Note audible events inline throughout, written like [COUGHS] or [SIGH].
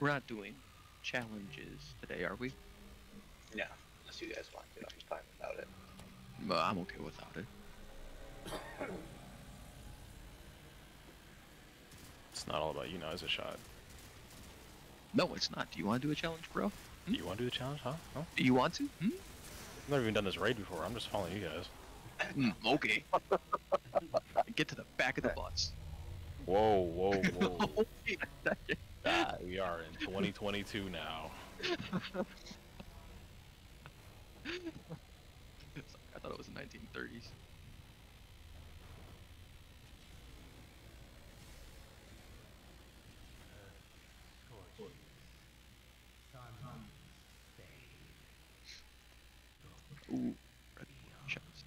we're not doing challenges today, are we? No, unless you guys want to. I'm fine without it. Well, I'm okay without it. It's not all about you now, is it, shot? No, it's not. Do you want to do a challenge, bro? Do you want to do the challenge, huh? No? Do you want to? Hmm? I've never even done this raid before. I'm just following you guys. Hmm, okay. [LAUGHS] Get to the back of the bus. Whoa, whoa, whoa. [LAUGHS] We are in 2022 now. [LAUGHS] I thought it was the 1930s. Ooh, red chest.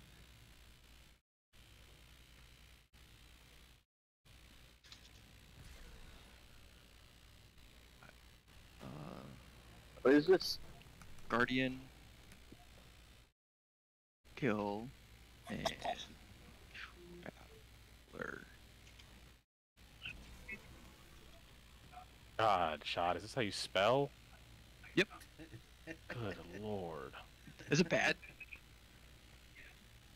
Uh, What is this? Guardian, kill, and Traveler. God, shot. Is this how you spell? Yep. Good lord. Is it bad?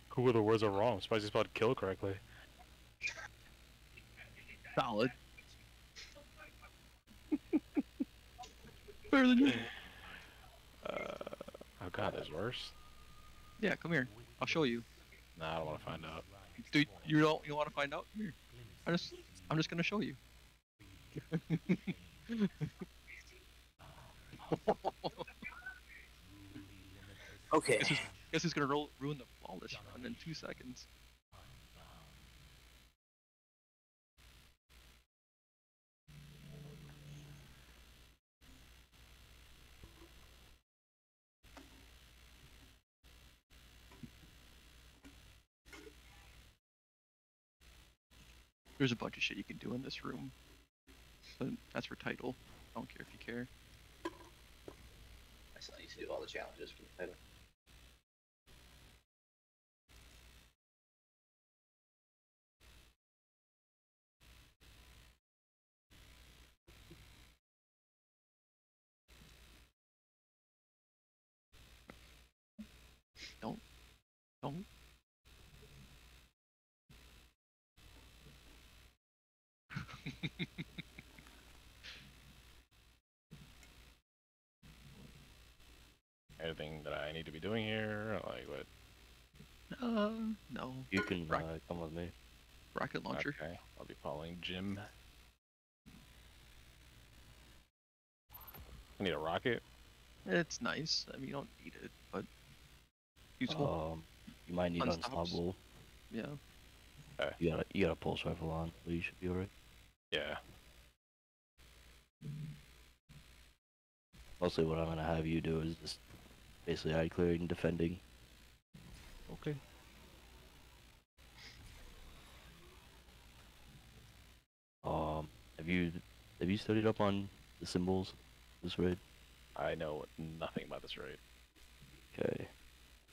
Who the words are wrong? I'm surprised you spelled kill correctly. Solid. [LAUGHS] Better than you. God, there's worse. Yeah, come here. I'll show you. Nah, I don't want to find out. Do you don't you want to find out? Come here. I just I'm just gonna show you. Okay. Guess who's, guess who's gonna roll, ruin the flawless run in two seconds? There's a bunch of shit you can do in this room. But that's for title. I don't care if you care. I still need to do all the challenges for the title. Don't. Don't. Anything that I need to be doing here? Like what? Uh, no. You can Rock- uh, come with me. Rocket launcher. Okay, I'll be following Jim. I need a rocket. It's nice. I mean, you don't need it, but useful. Um, you might need Unstops. unstoppable. yeah. You got a you got a pulse rifle on, so you should be alright. Yeah. Mostly, what I'm gonna have you do is just basically eye clearing, and defending. Okay. Um, have you have you studied up on the symbols? This raid. I know nothing about this raid. Okay.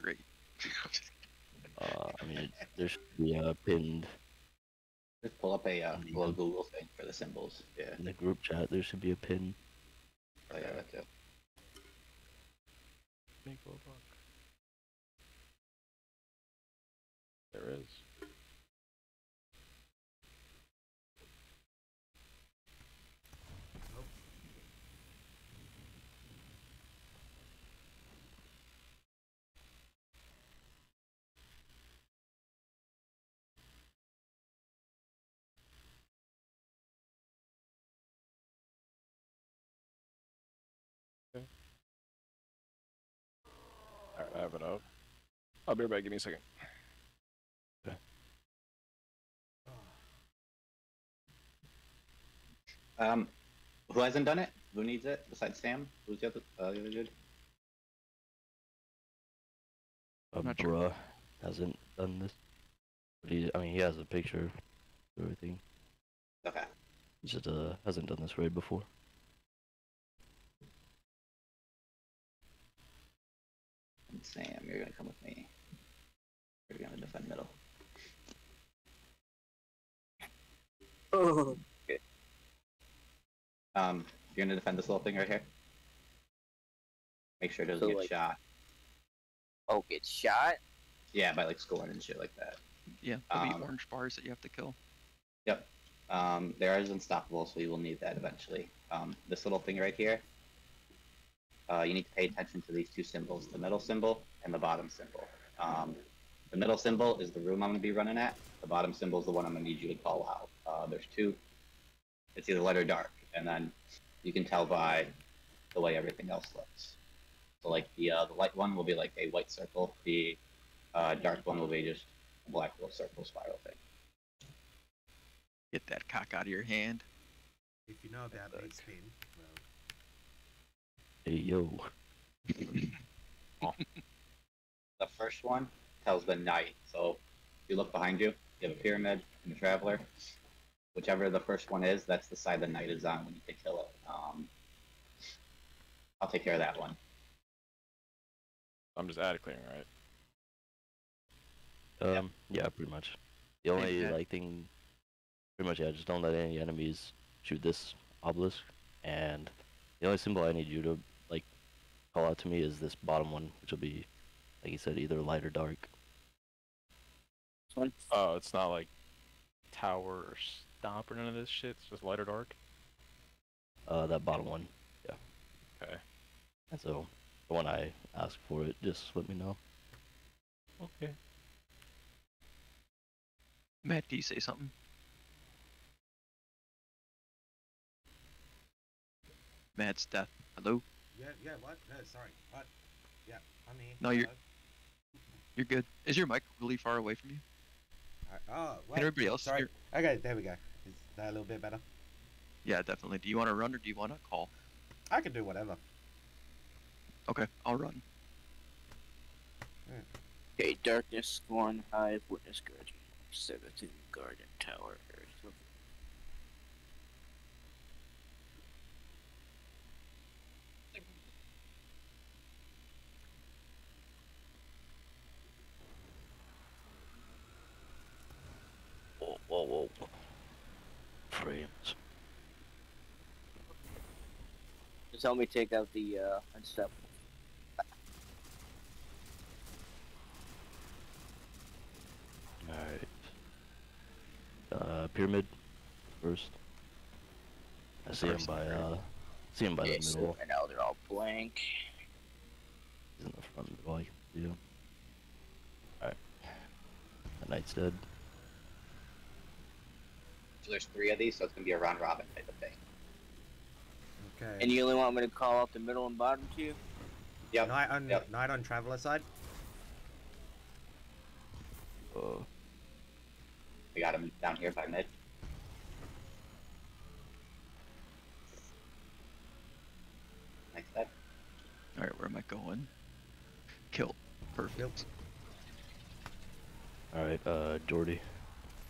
Great. Uh, I mean, it, there should be uh, pinned Just pull up a uh. Google thing for the symbols. Yeah. in the group chat. There should be a pin. Oh, yeah, that too. There is. Alright, I have it up. I'll be right back. Give me a second. Um, who hasn't done it? Who needs it besides Sam? Who's the other, uh, the other dude? Uh, Not sure. bruh hasn't done this. But he, I mean, he has a picture of everything. Okay. He just uh, hasn't done this raid before. And Sam, you're gonna come with me. You're gonna defend middle. Oh. Okay. Um, You're gonna defend this little thing right here. Make sure it doesn't So, get like- shot. Oh, get shot? Yeah, by like scoring and shit like that. Yeah, there'll Um, be orange bars that you have to kill. Yep. Um, there is unstoppable, so you will need that eventually. Um, this little thing right here. Uh, you need to pay attention to these two symbols: the middle symbol and the bottom symbol. Um, the middle symbol is the room I'm going to be running at. The bottom symbol is the one I'm going to need you to call out. Uh, there's two. It's either light or dark, and then you can tell by the way everything else looks. So, like the uh, the light one will be like a white circle. The uh, dark one will be just a black little circle spiral thing. Get that cock out of your hand. If you know about Fuck. lead spin, well, Hey yo. [LAUGHS] The first one tells the knight. So if you look behind you, you have a pyramid and a traveler. Whichever the first one is, that's the side the knight is on when you can kill it. Um, I'll take care of that one. I'm just ad clearing, right? Um, yeah, pretty much. The only that- like thing, pretty much, yeah, just don't let any enemies shoot this obelisk. And the only symbol I need you to like call out to me is this bottom one, which will be, like you said, either light or dark. This one? Oh, it's not like tower or stomp or none of this shit. It's just light or dark. Uh, that bottom one. Yeah. Okay. And so, when I ask for it, just let me know. Okay. Matt, do you say something? Matt's death. Hello? yeah, yeah, what? No, sorry, what? Yeah, I'm here. No, you're- hello. You're good. Is your mic really far away from you? Oh, what? And everybody else, Sorry. you're- Okay, there we go. Is that a little bit better? Yeah, definitely. Do you want to run or do you want to call? I can do whatever. Okay, I'll run. Hmm. Okay, darkness, one, hive, witness guardian, seventeen, garden tower, earth. Whoa, whoa, whoa. Frames. Just help me take out the uh unstoppable. Alright. Uh, pyramid first. I see him by, uh, see him by Okay, the so middle. right now they're all blank. He's in the front middle, I can see him. Alright. The knight's dead. So there's three of these, so it's gonna be a round robin type of thing. Okay. And you only want me to call out the middle and bottom two? Yep. Night on Yep. night on traveler side. Oh. We got him down here by mid. Like that. Alright, where am I going? Kill. Perfect. alright, uh, Jordy.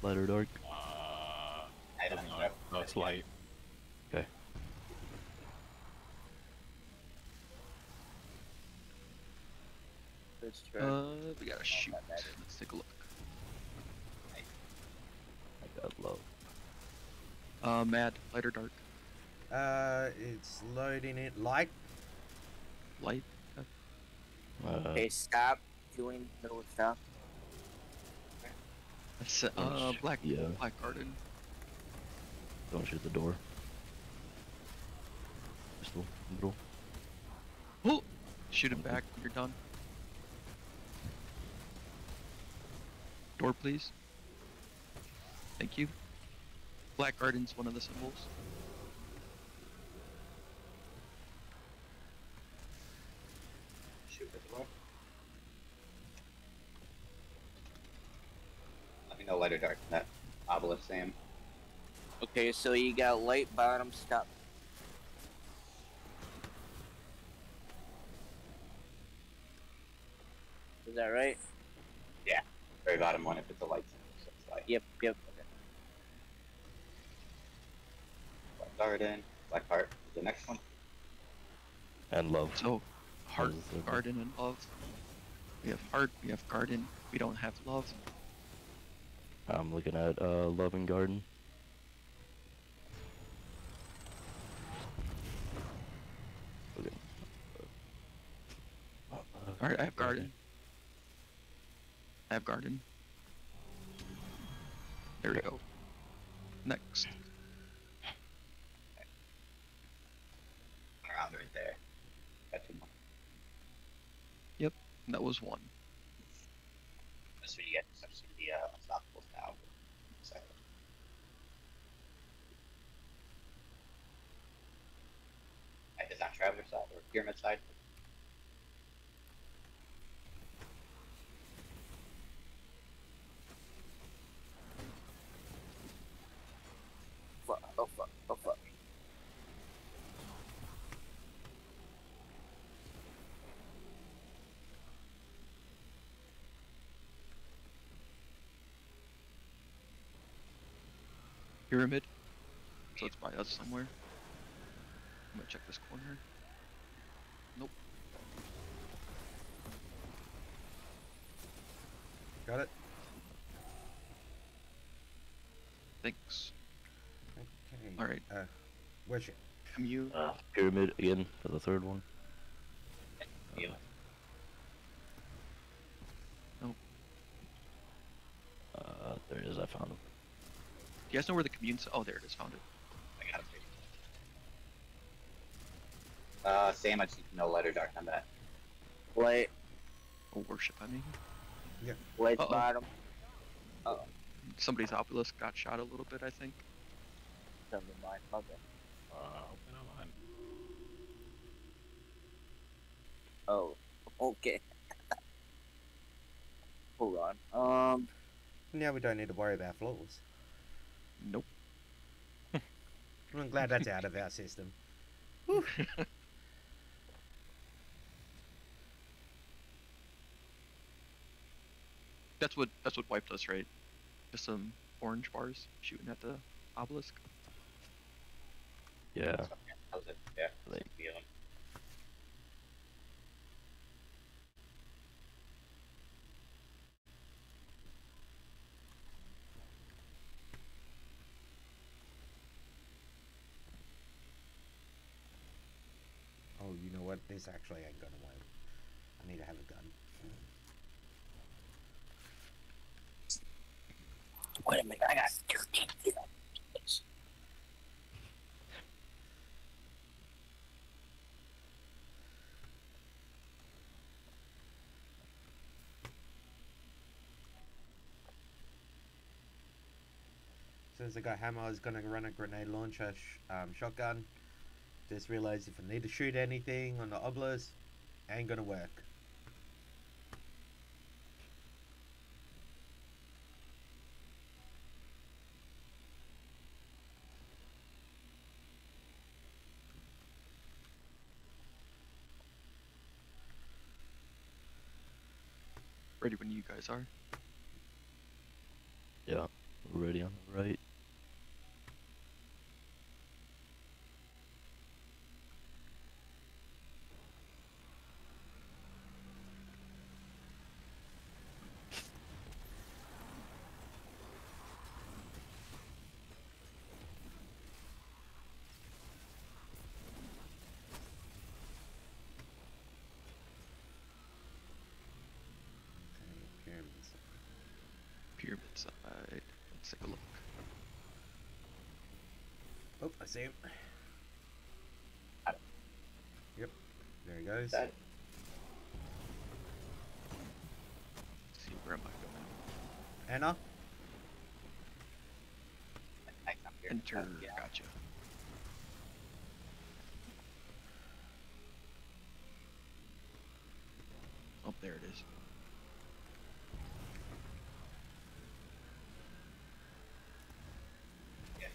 Light or dark? Uh, I don't know. no, it's light. Let's try. Uh, we gotta shoot. Let's take a look. I got low. Uh, Matt, light or dark? Uh, it's loading it light. Light. Uh, okay, stop doing middle and stop. That's, uh, black, yeah, black garden. don't shoot the door. Pistol, middle. Oh! Shoot him back when you're done. Door, please. Thank you. Black garden's one of the symbols. Shoot the door. Let me know light or dark. That obelisk, Sam. Okay, so you got light bottom stop. Is that right? Very bottom one if it's a light center. So light. Yep, yep. Okay. Black Garden, Black Heart, the next one. And Love. So, Heart, Garden, and Love. We have Heart, we have Garden, we don't have Love. I'm looking at uh, Love and Garden. Okay. Uh, I have Garden. I have garden. There we go. Next. Around right there. Two more. That was one. That's where you get such the uh, unstoppables now. So, I is that traveler side or pyramid side? Fuck, oh fuck, oh fuck. Pyramid. So it's by us somewhere. I'm gonna check this corner. Nope. Got it. Thanks. Okay. All right. Uh, where's it? Commune. Uh, pyramid again for the third one. You. Uh, there it is. I found him. Do you guys know where the commune's? Oh, there it is. Found it. I got it. Uh, same. I just no to light or dark on that. Wait, Oh, worship. I mean, wait, Uh-oh. bottom. somebody's obelisk got shot a little bit. I think. Never mind. Okay. Uh, never mind. Oh, okay. [LAUGHS] Hold on. Um, Now we don't need to worry about floors. Nope. [LAUGHS] I'm glad that's out of our system. [LAUGHS] That's what that's what wiped us, right? Just some orange bars shooting at the obelisk. Yeah. Yeah, that was it. Yeah. Like- feeling. Oh, you know what? This actually ain't gonna work. I need to have a gun. wait a minute. I got two As soon as I got hammer, I was gonna run a grenade launcher sh- um, shotgun. Just realized if I need to shoot anything on the obelisk, ain't gonna work. Ready when you guys are. Yeah. Ready on the right. Okay, pyramids. Pyramid side. Let's take a look. Oh, I see him. Yep, there he goes. That see where am I going? Anna, nice up here. Enter. Yeah. Gotcha. Oh, there it is. Yeah.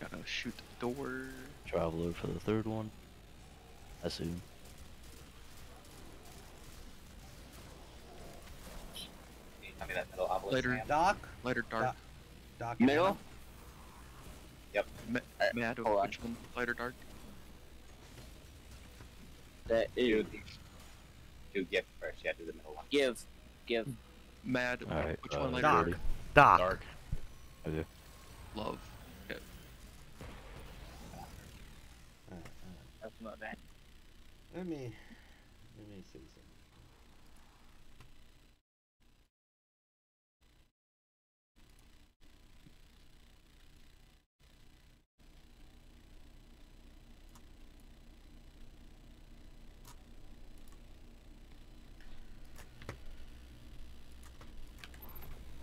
Gotta shoot. Traveler for the third one. I assume. Can you tell me that middle obelisk? Later. man? dark, Light or dark? dark. and Middle? Anna. Ma- Uh, Mad, hold on. which one? Light or dark? That is Do, do gift first. Yeah, do the middle one. give, give. Mad. Alright. Which uh, one? Light dark. or Dark. Dark. Okay. love? Okay. Uh, not bad. let me Let me see something.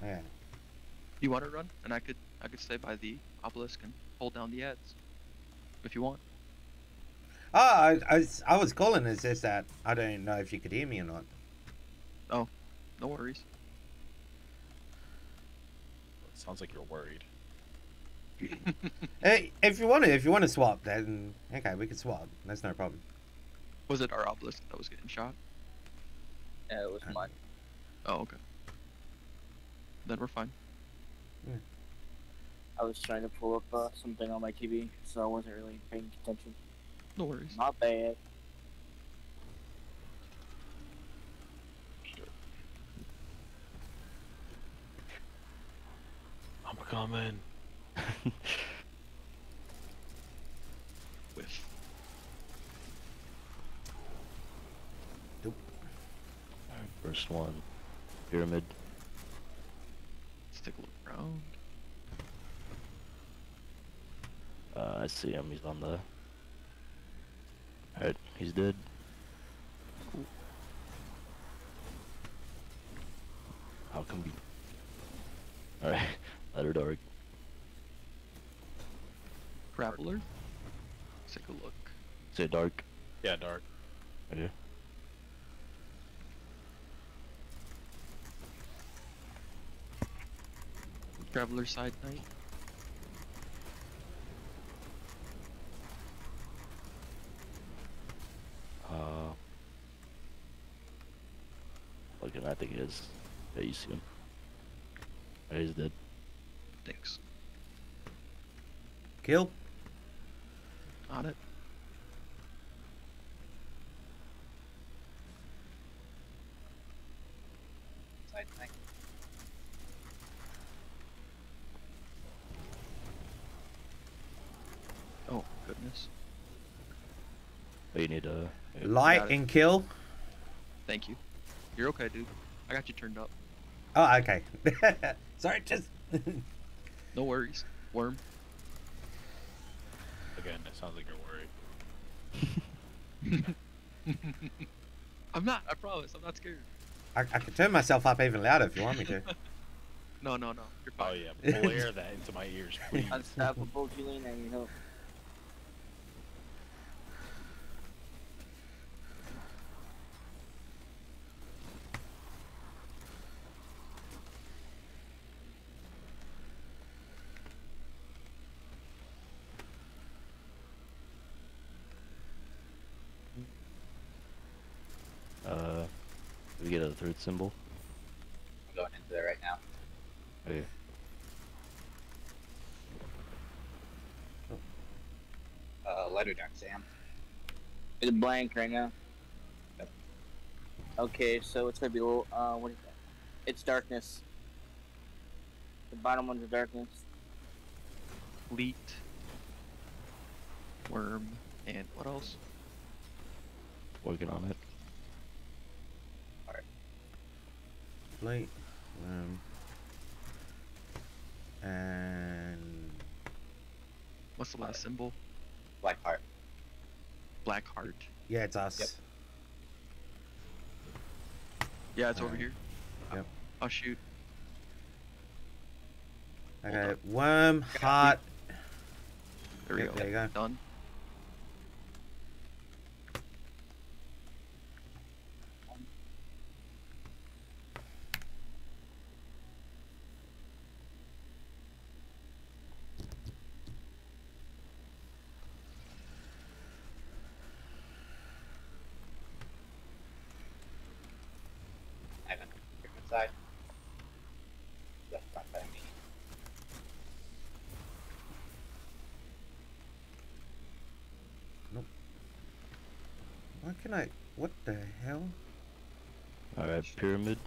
Yeah. You want to run, and I could I could stay by the obelisk and hold down the ads, if you want. Oh, I, I, was- I was calling. It's just that I don't know if you could hear me or not. Oh, no worries. Sounds like you're worried. [LAUGHS] Hey, if you want to, if you want to swap, then okay, we can swap. That's no problem. Was it our obelisk that was getting shot? Yeah, it was mine. Oh, okay. Then we're fine. I was trying to pull up uh, something on my TV, so I wasn't really paying attention. No worries. Not bad. I'm coming. Whiff. First one. Pyramid. Let's take a look around. Uh, I see him. He's on the. Alright, he's dead. How come we? Alright, [LAUGHS] let her dark. Grappler. Let's take a look. Say dark. Yeah, dark. Okay. Traveler side knight. Uh. Looking, I think he is. Yeah, you see him. Yeah, he's dead. Thanks. Kill. On it. Side thing. Oh goodness. Oh, you need a. Light Got and kill. Thank you. You're okay, dude. I got you turned up. Oh, okay. [LAUGHS] Sorry, just. [LAUGHS] No worries. Worm. Again, it sounds like you're worried. [LAUGHS] I'm not. I promise. I'm not scared. I, I can turn myself up even louder if you want me to. No, no, no. You're Oh fine. yeah, blare that into my ears, please. Unstoppable, Julian, I need help. Uh. We get third symbol. I'm going into there right now. Okay. Uh, letter dark Sam. It's blank right now. Yep. Okay, so it's gonna be a little, uh, what is that? It's darkness. The bottom one's darkness. Leet. Worm. And what else? Working on it. Light. Um. And. What's the last symbol? Black heart. Black heart. Yeah, it's us. Yep. Yeah, it's over Alright. here. Yep. I'll shoot. Okay. Worm, heart. There we Yep, go. there you go. Done. Ivan. You're inside. Left front by me. Why can I? What the hell? Alright, pyramid.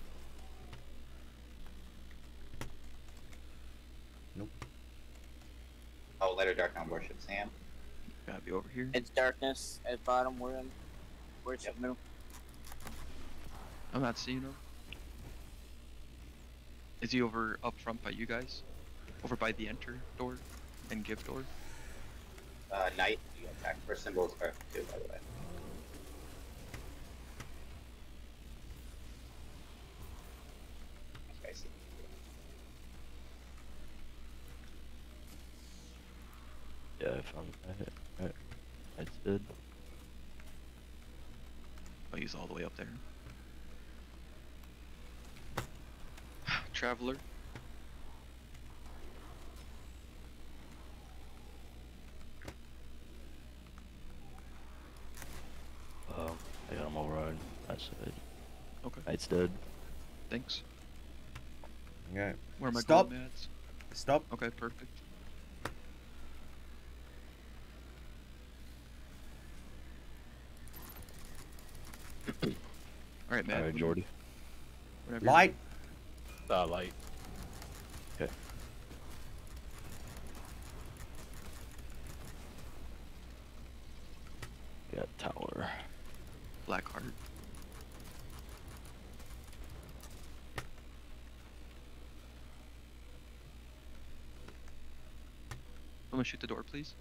Nope. Oh, letter dark on worship Sam. Gotta be over here. It's darkness at bottom. We're in. Where's Yep. the middle? I'm not seeing him. Is he over up front by you guys? Over by the enter door and give door? Uh, knight, you attack. First symbol is earth too, by the way. Okay, I see. Yeah, I found it. Alright. It's good. Oh, he's all the way up there. Traveler. Um, I got him override. That side. Okay. Knight's dead. Thanks. Okay. Where am I Stop. going, Mads? Stop. Okay, perfect. [COUGHS] Alright, man. Alright, Jordy. whenever you're Light. Uh, light. Okay. Got tower. Black Heart. I'm gonna shoot the door, please.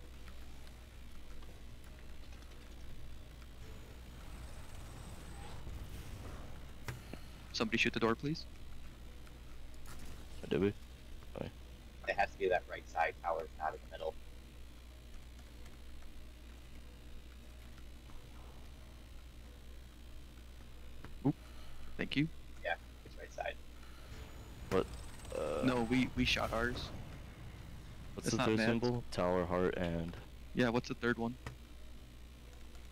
Somebody shoot the door, please. Did we? It has to be that right side tower, not in the middle. Oop. Thank you. Yeah, it's right side. What? Uh, no, we we shot ours. What's it's the third Mads. symbol? Tower, heart, and Yeah, what's the third one?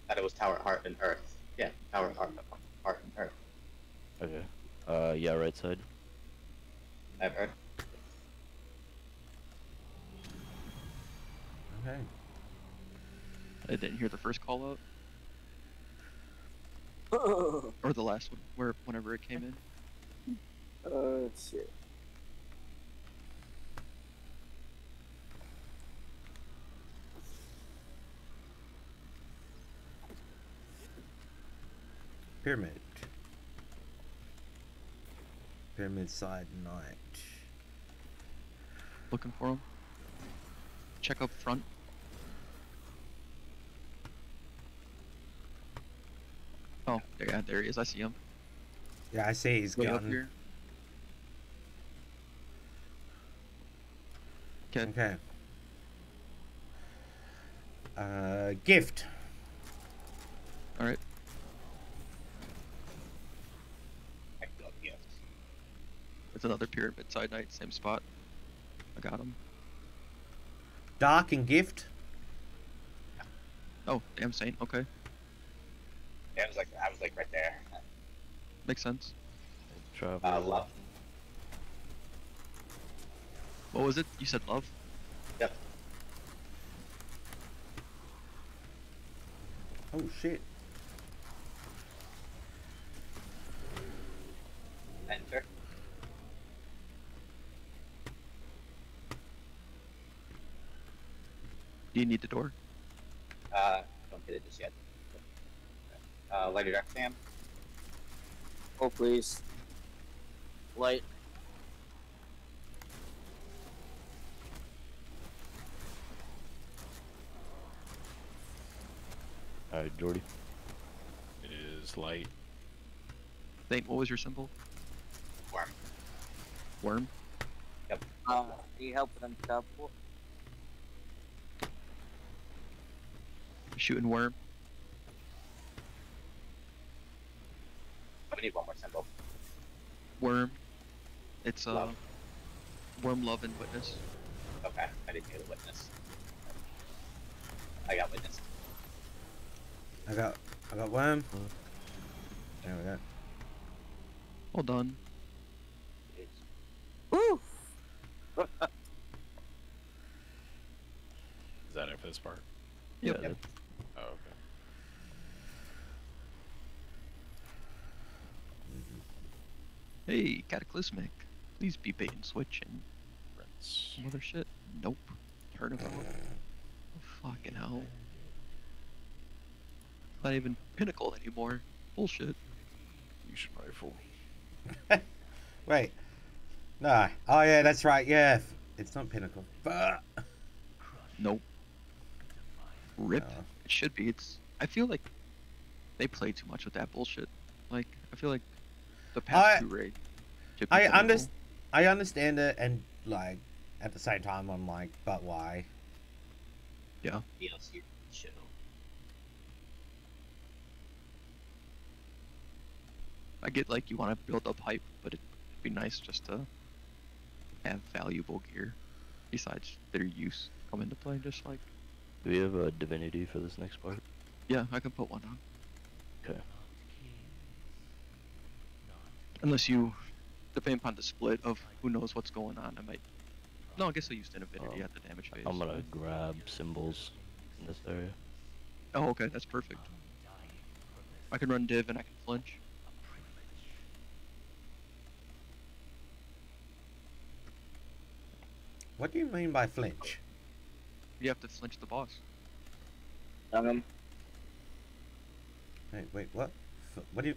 That it was tower, heart, and earth. Yeah, tower, heart, heart, and earth. okay. Uh, yeah, right side. I've. Okay. I didn't hear the first call out oh [LAUGHS] or the last one, where whenever it came in. Uh, shit. Pyramid. Pyramid side knight. Looking for him. Check up front. Oh, there, yeah, there he is. I see him. Yeah, I see he's Way up here. Okay. Okay. Uh, gift. All right. I can go gift. It's another pyramid side knight, same spot. I got him. Dark and gift. Oh, damn saint. Okay, Yeah, I was like, I was like right there. makes sense. Travel. Uh, love. What was it? You said love. Yep. Oh shit. Enter. Do you need the door? Uh, don't get it just yet. Uh, lighter dark Sam. Oh please. Light. Alright, Jordy. It is light. Saint, what was your symbol? Worm. Worm. Uh, need help with unstoppable? Shooting worm. I need one more symbol. Worm. It's uh. Worm, love, and witness. Okay, I didn't hear the witness. I got witness. I got I got worm. There we go. Well done. Woo! [LAUGHS] Is that it for this part? Yep. Yeah, Yep. Oh, okay. Hey, Cataclysmic. Please be bait and switch and Rinse. some other shit. Nope. Heard about. Oh, fucking hell. Not even Pinnacle anymore. Bullshit. You fusion rifle. [LAUGHS] Wait. No. Oh yeah, that's right. Yeah, it's not pinnacle. But Nope. Rip. Oh. It should be. It's. I feel like they play too much with that bullshit. Like I feel like the past I- two raids. Should I understand. I understand it, and like at the same time, I'm like, but why? DLC show. I get like you want to build up hype, but it'd be nice just to have valuable gear besides their use come into play. Just like Do we have a divinity for this next part? yeah, I can put one on. Okay. Unless you, depending upon the split of who knows what's going on, I might. No, I guess I'll use Divinity Um, at the damage phase. I'm gonna grab symbols in this area. Oh, okay, that's perfect. I can run div and I can flinch. What do you mean by flinch? You have to flinch the boss. Stung him. Wait, wait, what? F- What do you?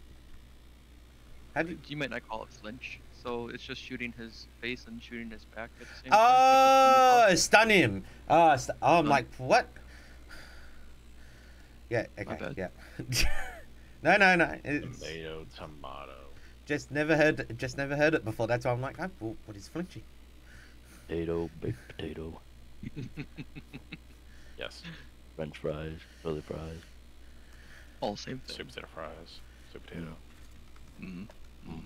How do you? You might not call it flinch. So it's just shooting his face and shooting his back at the same time. Oh, stun him. Oh, st- oh I'm Stun. like, what? Yeah, okay, yeah. [LAUGHS] no, no, no. It's Tomato, tomato. just never heard, just never heard it before. That's why I'm like, oh, well, what is flinching? Potato, baked potato, [LAUGHS] Yes. French fries, curly fries. All same thing. Sweet potato fries. Sweet potato. Mm. Mm. Mhm.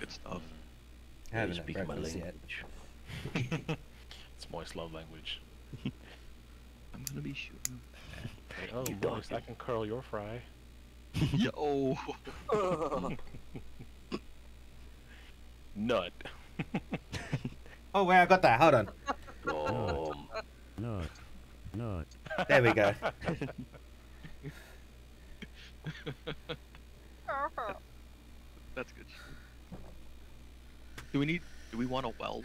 Good stuff. I haven't you had speak my breakfast yet. language. [LAUGHS] it's moist love language. [LAUGHS] I'm gonna be shooting. Hey, oh, You moist, I can curl your fry. [LAUGHS] Yo. Nut. Oh, wait, I got that. Hold on. Um, Nut. Nut. There we go. That's good. Do we need? Do we want a well?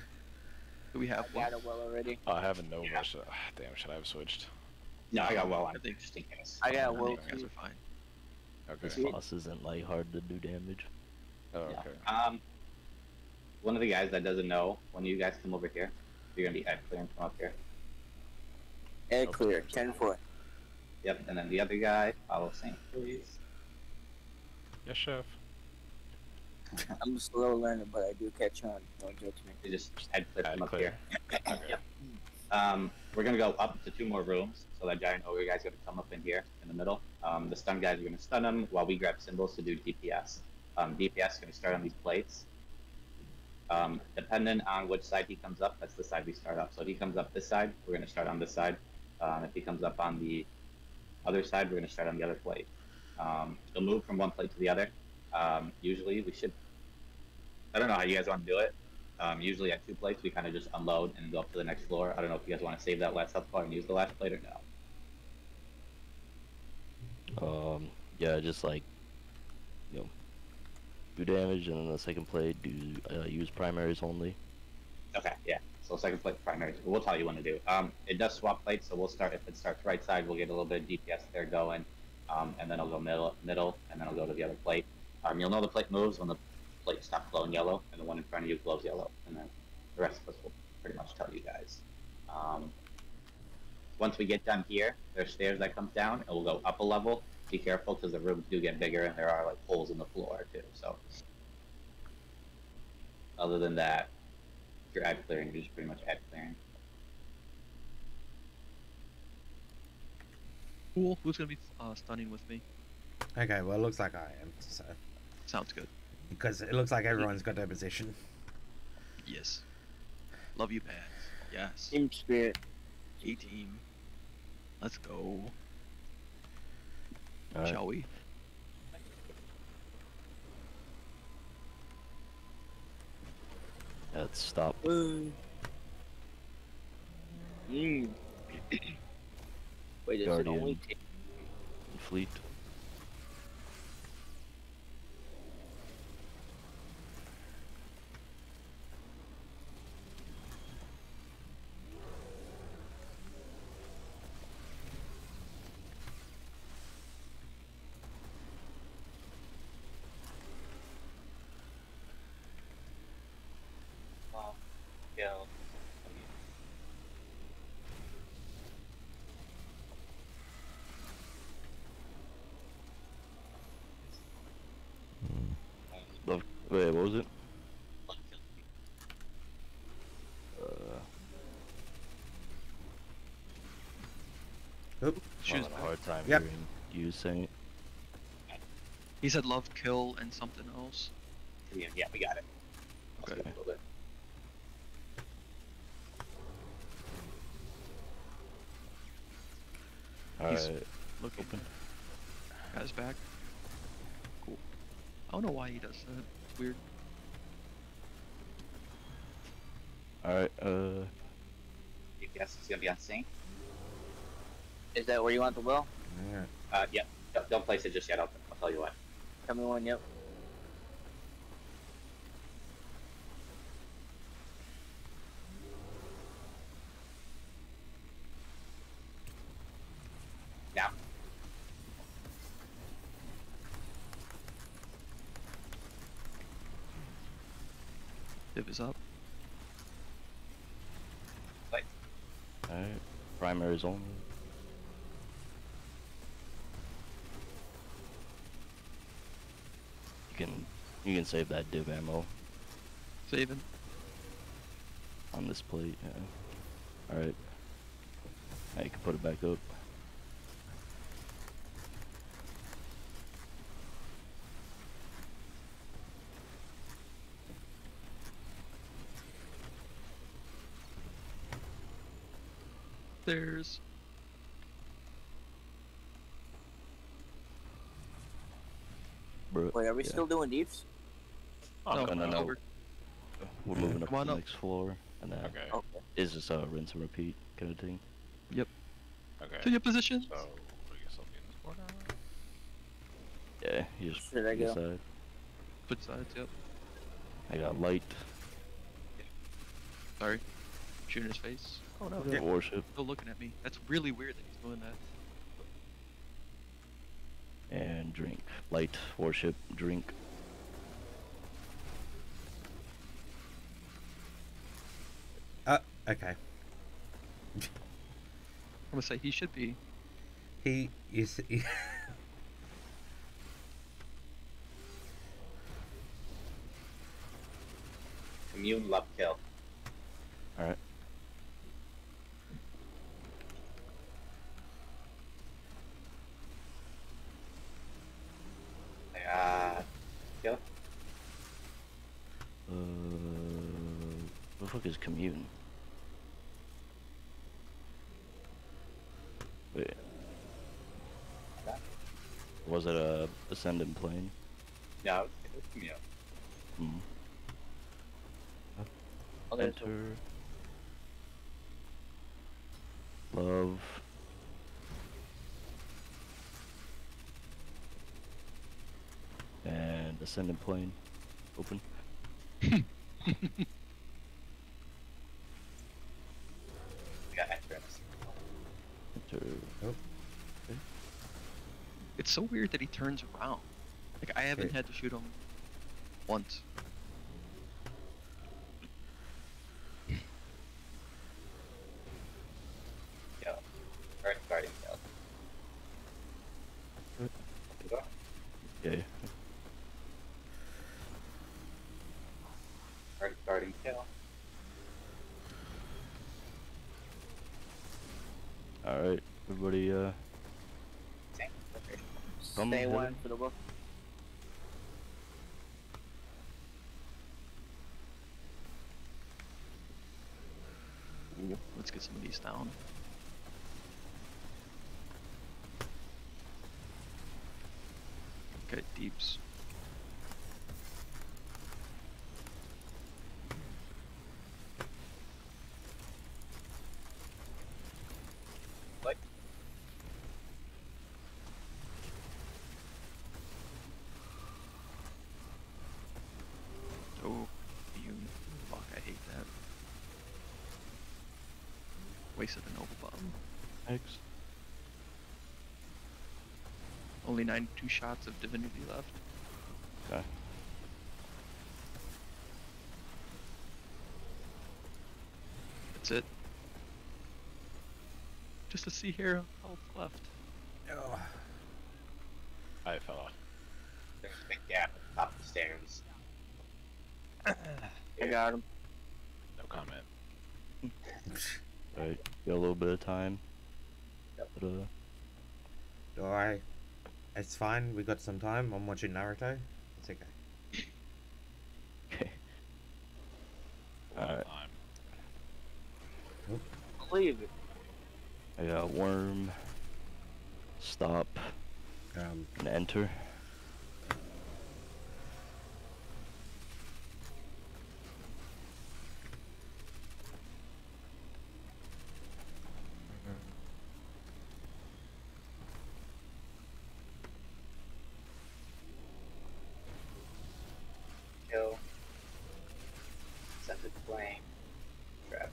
Do we I have one? got it well already. I have a Nova. Should, ah, damn, should I have switched? No, I got well on I think- just in case. I got I a will think you guys too. are fine. Okay. this boss isn't like hard to do damage. Oh, Yeah. okay. Um, one of the guys that doesn't know, when you guys come over here, you're gonna be head clearing from up here. Air Okay. clear. 10 4. Yep, and then the other guy, follow Saint, please. Yes, chef. [LAUGHS] I'm a slow learner, but I do catch on. Don't judge me. You just head clear Head from up clear. here. Yep. [LAUGHS] Um, we're gonna go up to two more rooms, so that giant ogre guy's gonna come up in here in the middle. Um, the stun guys are gonna stun him while we grab symbols to do DPS. Um, DPS is gonna start on these plates. Um, depending on which side he comes up, that's the side we start up. So if he comes up this side, we're gonna start on this side. Um, if he comes up on the other side, we're gonna start on the other plate. Um, he'll move from one plate to the other. Um, usually we should. I don't know how you guys want to do it. Um, usually at two plates, we kind of just unload and go up to the next floor. I don't know if you guys want to save that last health bar and use the last plate or no. Um, yeah, just like, you know, do damage, and then the second plate, do uh, use primaries only. Okay, yeah. So second plate primaries. We'll tell you when to do. Um, it does swap plates, so we'll start if it starts right side, we'll get a little bit of DPS there going, um, and then I'll go middle, middle, and then I'll go to the other plate. Um, you'll know the plate moves when the plate stops glowing yellow, and the one in front of you glows yellow, and then the rest of us will pretty much tell you guys. Um, once we get done here, there's stairs that comes down, and we'll go up a level. Be careful because the rooms do get bigger, and there are like holes in the floor too. So, other than that, if you're ad clearing, you're just pretty much ad clearing. Cool. Who's gonna be uh, stunning with me? Okay, well, it looks like I am. So Sounds good. because it looks like everyone's got their position. Yes. Love you, Baz. Yes. Team spirit. A team. Let's go. Alright. Shall we? Let's stop. Mm. [CLEARS THROAT] Wait, does it only take Fleet. Wait, what was it? Uh, Oop. I'm Shoes having a back. hard time Yep. hearing you saying it. He said love, kill, and something else. Yeah, yeah, we got it. I'll Okay. skip a little bit. He's- Alright, Look open. Guys back. Cool. I don't know why he does that. It's weird. Alright, uh, DPS is gonna be on sync. Is that where you want the well? Yeah. Uh, yeah. Don't, don't place it just yet. I'll, I'll tell you what. Tell me when. Yep. Now. Div is up. alright. Primaries only. You can you can save that div ammo Saving. on this plate, yeah. Alright. Now you can put it back up. There's. Bro, Wait, are we yeah. still doing deeps? Oh, no, no, no, no, no. we're- We're moving up to on the next floor, and then Okay. Okay. it's just a rinse and repeat kind of thing. Yep. Okay. To your position. So, I guess I'll be in this corner. Yeah, you just Should I go? decide. Foot sides, yep. I got light, Sorry. Shooting his face. Oh no. Yeah. worship, Still looking at me. That's really weird that he's doing that. and drink. Light, worship, drink. Uh, okay. I'm gonna say he should be. He is. He, [LAUGHS] Commune love kill. Alright. Uh, kill. Uh, what the fuck is commune? Wait. Was it a ascendant plane? No, it's, it's commune. Hmm. Okay, so Enter. Love. And ascendant plane. Open. [LAUGHS] We got entrance. Enter. It's so weird that he turns around. Like I haven't Okay. had to shoot him once. Kill. Earth guardian kill. Good. Go. Okay. Earth guardian kill. Alright. Everybody, uh, Same. Okay. One for the book. Let's get some of these down. Okay, deeps. What? Oh, you. Fuck, I hate that. Wasted a nova bomb. X. Only 92 shots of divinity left. Okay. That's it. Just a sea hero health left. oh, I fell off. There's a big gap at the top of the stairs. [CLEARS THROAT] I got him. No comment. Alright, got a little bit of time. But, uh, Alright. It's fine, we got some time. I'm watching Naruto. It's okay. okay. A lot Alright. time. Believe. I got worm, stop, Um, and enter. Kill. Scented flame. Traveler.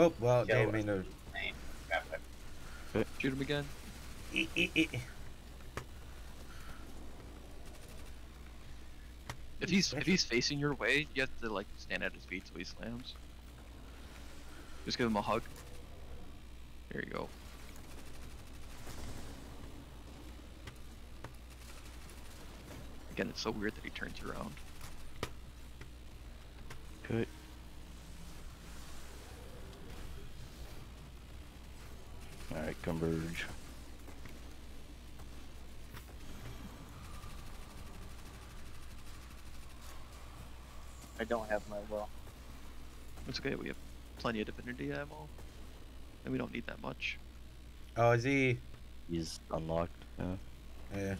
Oh, well, Kill. didn't mean to. Shoot him again. E- e- e- If he's if he's facing your way, you have to like stand at his feet so he slams. Just give him a hug. There you go. Again, it's so weird that he turns around. Converge. I don't have my well. It's okay. We have plenty of divinity ammo, and we don't need that much. Oh, is he? He's unlocked. Yeah. Yeah. yeah.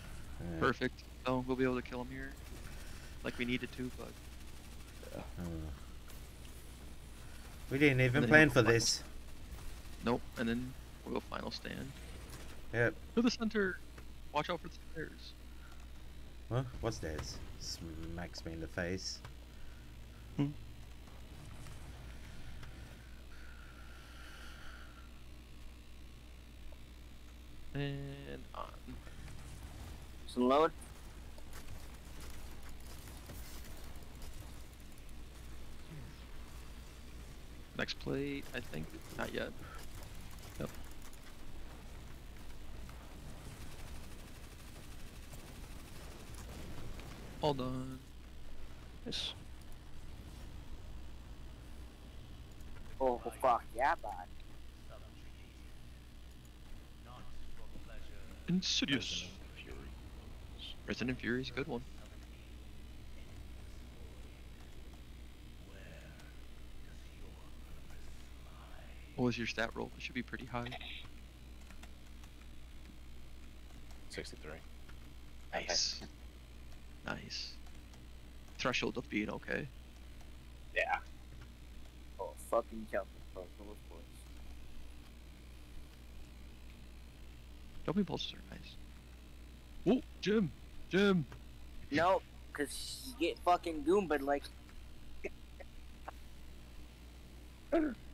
Perfect. Oh, we'll be able to kill him here, like we needed to. But Oh. We didn't even plan for this. nope. And then we'll go final stand. Yep. To the center. Watch out for the stairs. Huh? What's this? Smacks me in the face. Hmm. And on. Some load. Next plate, I think. Not yet. Yep. All done. Nice. Oh, fuck yeah, bud. Insidious. Resonant Fury. Resonant Fury is a good one. What was your stat roll? It should be pretty high. 63. Nice. Nice. Threshold of being okay. Yeah. Oh, fucking the fuck those boys. Pulses are nice. Whoa, Jim! Jim! No, cause you get fucking goombed like. [LAUGHS]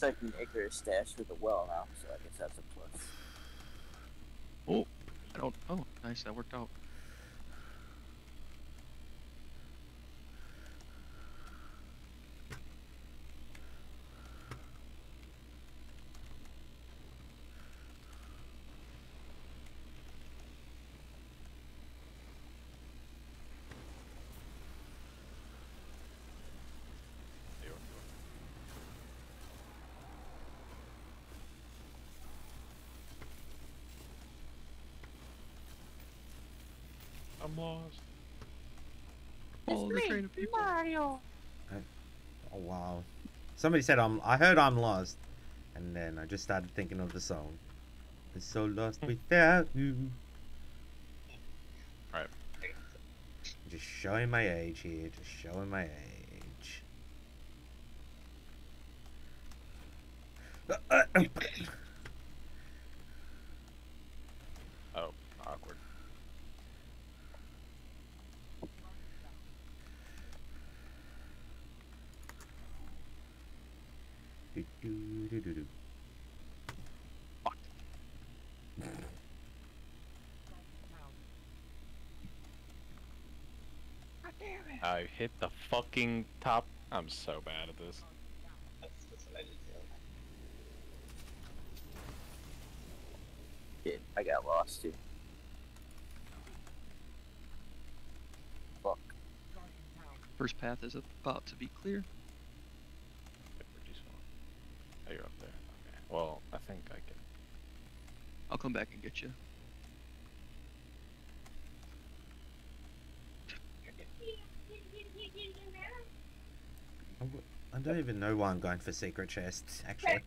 He's taking Icarus dash with a well now, so I guess that's a plus. Oh, I don't. Oh, nice. That worked out. They were- I'm lost. Follow the train of people. Oh wow. Somebody said I'm. I heard I'm lost, and then I just started thinking of the song. I'm so lost without you. Right. Just showing my age here. Just showing my age. Oh, awkward. Do, do, do, do, do. I hit the fucking top. I'm so bad at this. That's, that's what I did too. Shit, I got lost too. Fuck. First path is about to be clear. Wait, where'd you spawn? Oh, you're up there. Okay. Well, I think I can. I'll come back and get you. I don't even know why I'm going for secret chests, actually.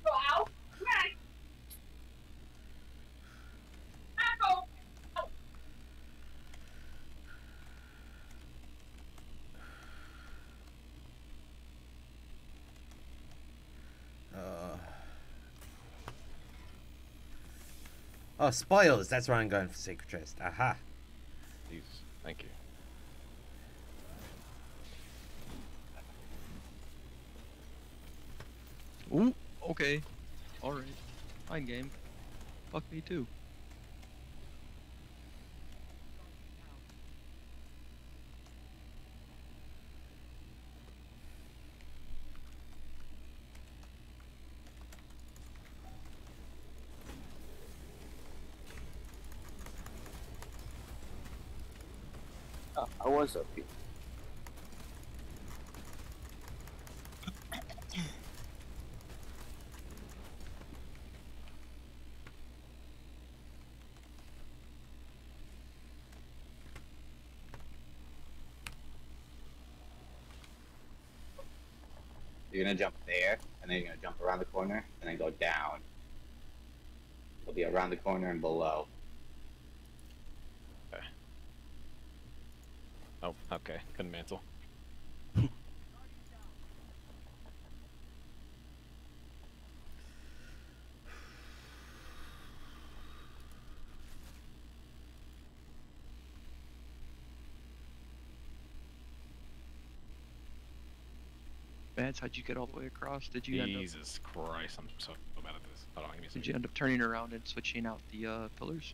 Uh... Oh, spoils! That's where I'm going for secret chest. Aha! These. Thank you. Ooh, okay. Alright. Fine game. Fuck me too. Oh, I was up here. You're gonna jump there, and then you're gonna jump around the corner, and then go down. It'll be around the corner and below. Oh, okay. Couldn't mantle. [SIGHS] Mads, how'd you get all the way across? Did you end up Jesus Christ, I'm so bad at this. Hold on, give me a did you end up turning around and switching out the uh, pillars?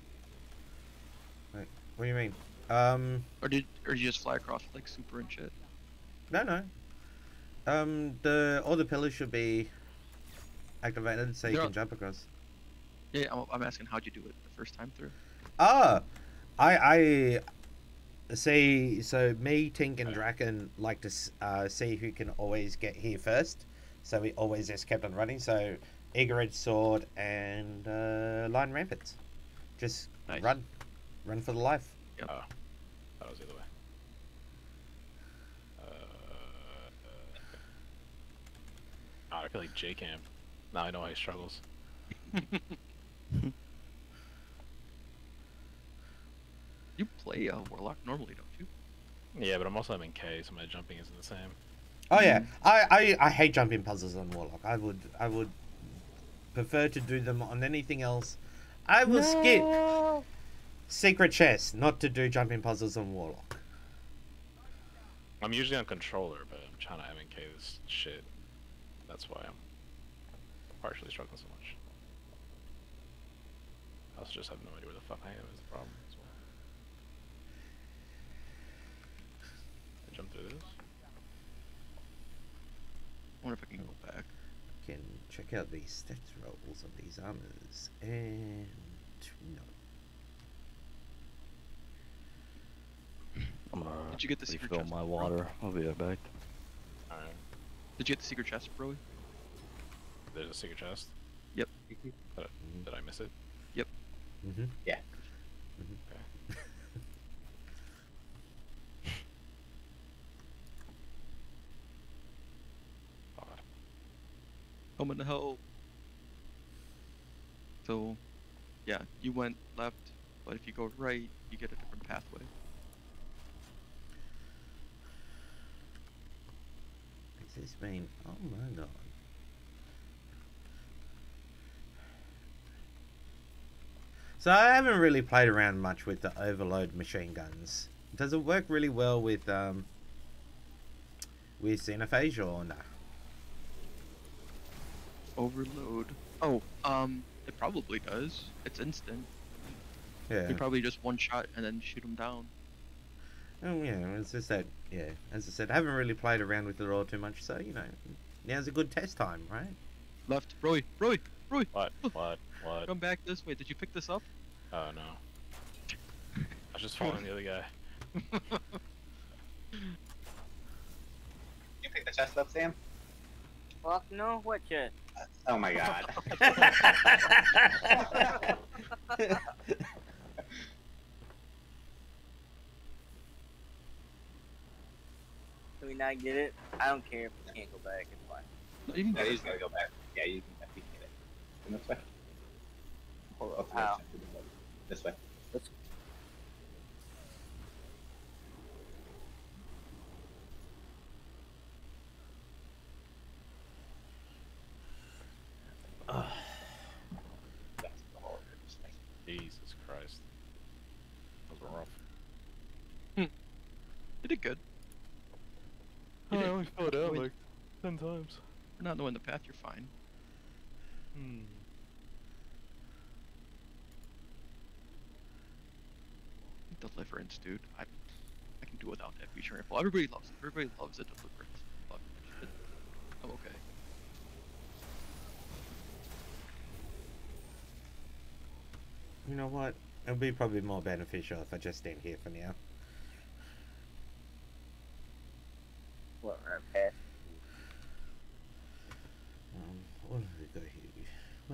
What do you mean? Um, Or did or did you just fly across with, like super and shit? no, no. Um, the all the pillars should be activated so you They're can on- jump across. Yeah, I'm, I'm asking how'd you do it the first time through? Ah, I I see. So me, Tink, and Draken like to uh, see who can always get here first. So we always just kept on running. So Eager Edge Sword and uh, Lion Rampants, just Nice. run, run for the life. Oh, that was the other way. Uh, uh, oh, I feel like J Camp. Now I know why he struggles. [LAUGHS] You play uh, Warlock normally, don't you? Yeah, but I'm also having K, so my jumping isn't the same. Oh yeah, I, I I hate jumping puzzles on Warlock. I would I would prefer to do them on anything else. I will skip secret chest, not to do jumping puzzles on Warlock. I'm usually on controller, but I'm trying to MK this shit. That's why I'm partially struggling so much. I also just have no idea where the fuck I am is the problem as well. I jump through this? I wonder if I can go back. Can check out the stats rolls of these armors and no. I'm gonna Did you get the secret refill chest, my water. I'll be right back. Alright. Did you get the secret chest, bro? There's a secret chest. Yep. Did I, did I miss it? Yep. Mm-hmm. Yeah. [LAUGHS] God. Coming to help. So, yeah, you went left, but if you go right, you get a different pathway. This mean? Oh my god. So I haven't really played around much with the overload machine guns. Does it work really well with um with Xenophage or nah? Overload. Oh, um, it probably does. It's instant. Yeah. You probably just one shot and then shoot them down. Oh yeah, it's just that. Yeah, as I said, I haven't really played around with it all too much, so you know, now's a good test time, right? Left. Roy. Roy. Roy. What? What? What? Come back this way. Did you pick this up? Oh no. I was just following the other guy. You pick the chest up, Sam? Fuck no, what shit? Oh my god. [LAUGHS] [LAUGHS] Do we not get it? I don't care if we can't go back. It's fine. No, you can yeah, you just gotta go back. Yeah, you can, you can get it. Come this way. Or, or How? This way. That's the whole. Jesus Christ. That was rough. Hmm. You did good. Oh, You I did- only fell down like ten times. For not knowing the path, you're fine. Hmm. Deliverance, dude. I, I can do without that fusion rifle. Everybody loves it. Everybody loves a deliverance. But it- I'm okay. You know what? It'll be probably more beneficial if I just stand here for now. What, our path? Um, what have we got here? Well,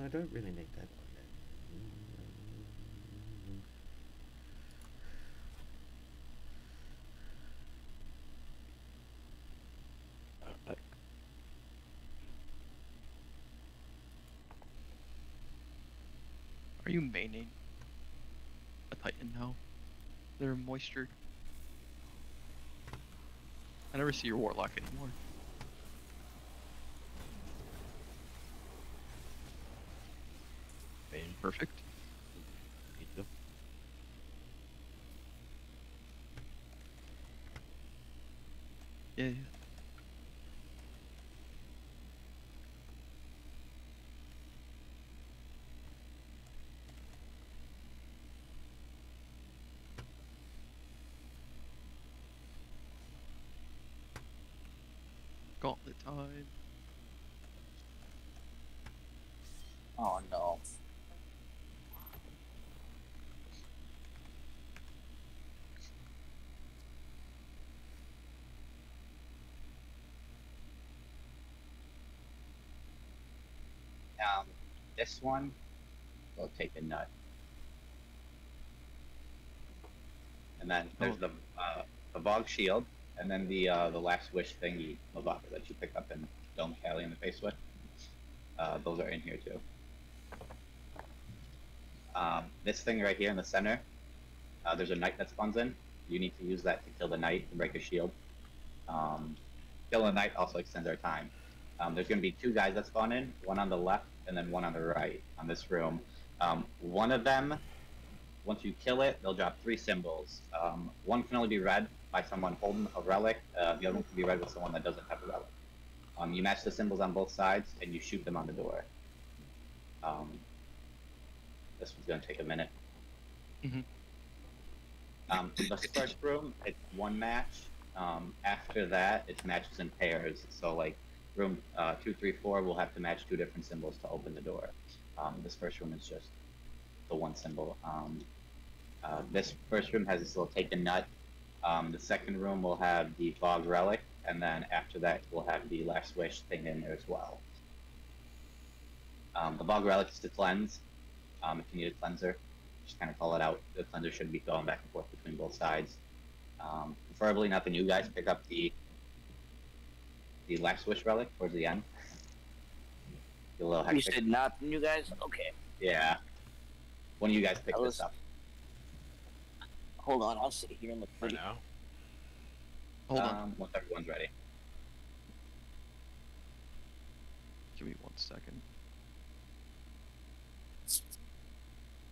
I don't really need that Are you maining a Titan now? They're moistured. I never see your Warlock anymore. Perfect. Yeah, yeah. Gauntlet time. Oh no. Um, this one we'll take a nut. And then there's Oh. the uh, the bog shield, and then the uh, the last wish thingy Lavaka that you pick up in Dome Cali in the face with. Uh, those are in here too. Um, this thing right here in the center, uh, there's a knight that spawns in. You need to use that to kill the knight and break a shield. Um, kill a knight also extends our time. Um, there's going to be two guys that spawn in, one on the left and then one on the right on this room. Um, one of them, once you kill it, they'll drop three symbols. Um, one can only be read by someone holding a relic. Uh, the other one can be read with someone that doesn't have a relic. Um, you match the symbols on both sides and you shoot them on the door. Um, this one's going to take a minute. Mhm. Um, the first room, it's one match. Um, after that, it's matches in pairs. So like room uh, two, three, four will have to match two different symbols to open the door. Um, this first room is just the one symbol. Um, uh, this first room has this little take the nut. Um, the second room will have the fog relic, and then after that we'll have the last wish thing in there as well. Um, the fog relic is to cleanse. Um, if you need a cleanser, just kind of call it out. The cleanser should be going back and forth between both sides. Um, preferably not the new guys pick up the the last wish relic towards the end. Be a little You hectic. said not you guys? Okay. Yeah. One of you guys pick I this up. Hold on, I'll sit here and look Right pretty. now? Hold on. um, Once everyone's ready. Give me one second.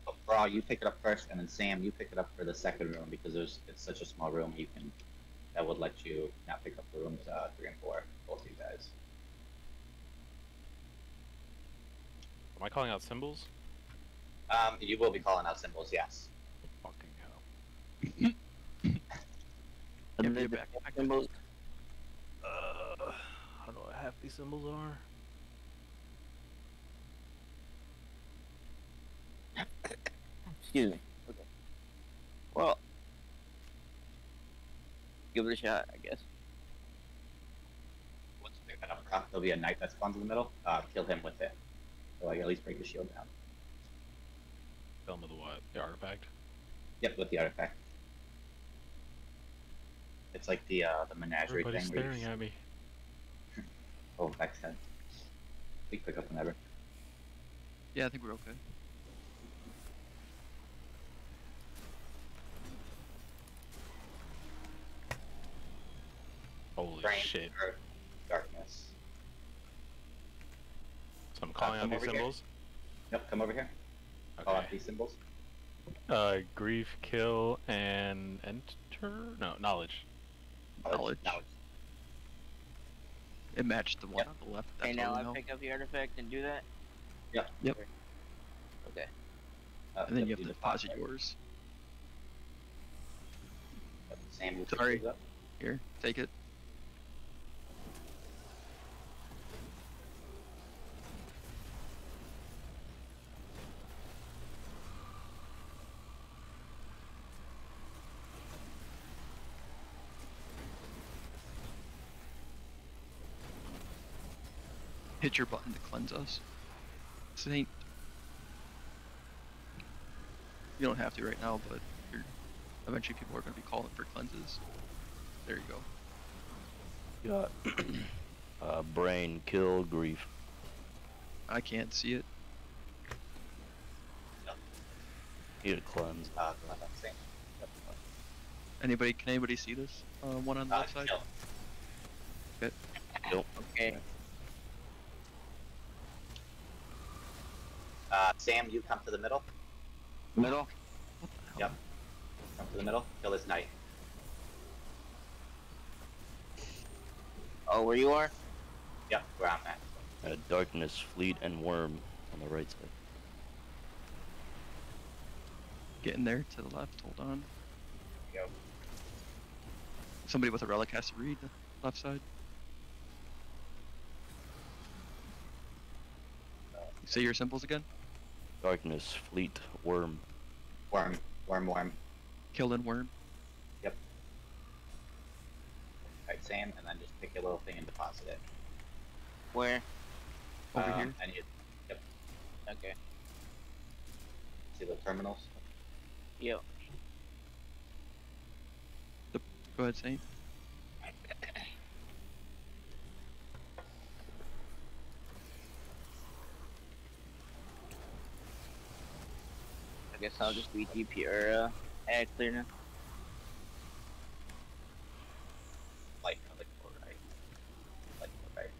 But Brawl, you pick it up first, and then Sam, you pick it up for the second room because there's it's such a small room. You can that would let you not pick up the rooms uh, three and four, both of you guys. Am I calling out symbols? Um, you will be calling out symbols, yes. Fucking hell. [LAUGHS] Give me a the backpack. symbols. Uh, I don't know what half these symbols are. Excuse me. Okay. Well, give it a shot, I guess. Once you pick that up, rock, there'll be a knight that spawns in the middle. Uh, kill him with it. So like at least break the shield down. Kill him with the what? The artifact? Yep, with the artifact. It's like the uh the menagerie Everybody's thing. where you staring at me. [LAUGHS] Oh, back head. We can pick up whenever. Yeah, I think we're okay. Holy Brain shit. or darkness. So I'm calling come out these over here. symbols? Yep, come over here. Call out these symbols. Uh, grief, kill, and enter? No, knowledge. Knowledge. Knowledge. It matched the one Yep. on the left. That's and now I know. pick up the artifact and do that. Yep. Yep. Okay. Uh, And then you have to deposit it. yours. Yep, Sam, Sorry. up. Here, take it. Hit your button to cleanse us. Saint. You don't have to right now, but you're, eventually people are going to be calling for cleanses. There you go. You got uh, brain, kill, grief. I can't see it. Need to cleanse. Uh, not that same. Yep. Anybody? Can anybody see this? Uh, one on the Uh, left side. kill. Kill. Okay. Uh, Sam, you come to the middle. Middle. What the hell? Yep. Come to the middle. Kill this knight. Oh, where you are? Yep, where I'm at. Uh, darkness, fleet, and worm on the right side. Getting there to the left. Hold on. Go. Somebody with a relic has to read the left side. Say your symbols again. Darkness, fleet, worm. Worm, worm, worm. Kill and worm. Right, Sam, and then just pick your little thing and deposit it. Where? Over Um, here. And you Okay. see the terminals. Yep. Go ahead, Saint. I guess I'll just be DP or uh, ad clear now. Light, like, or right. Like, or right.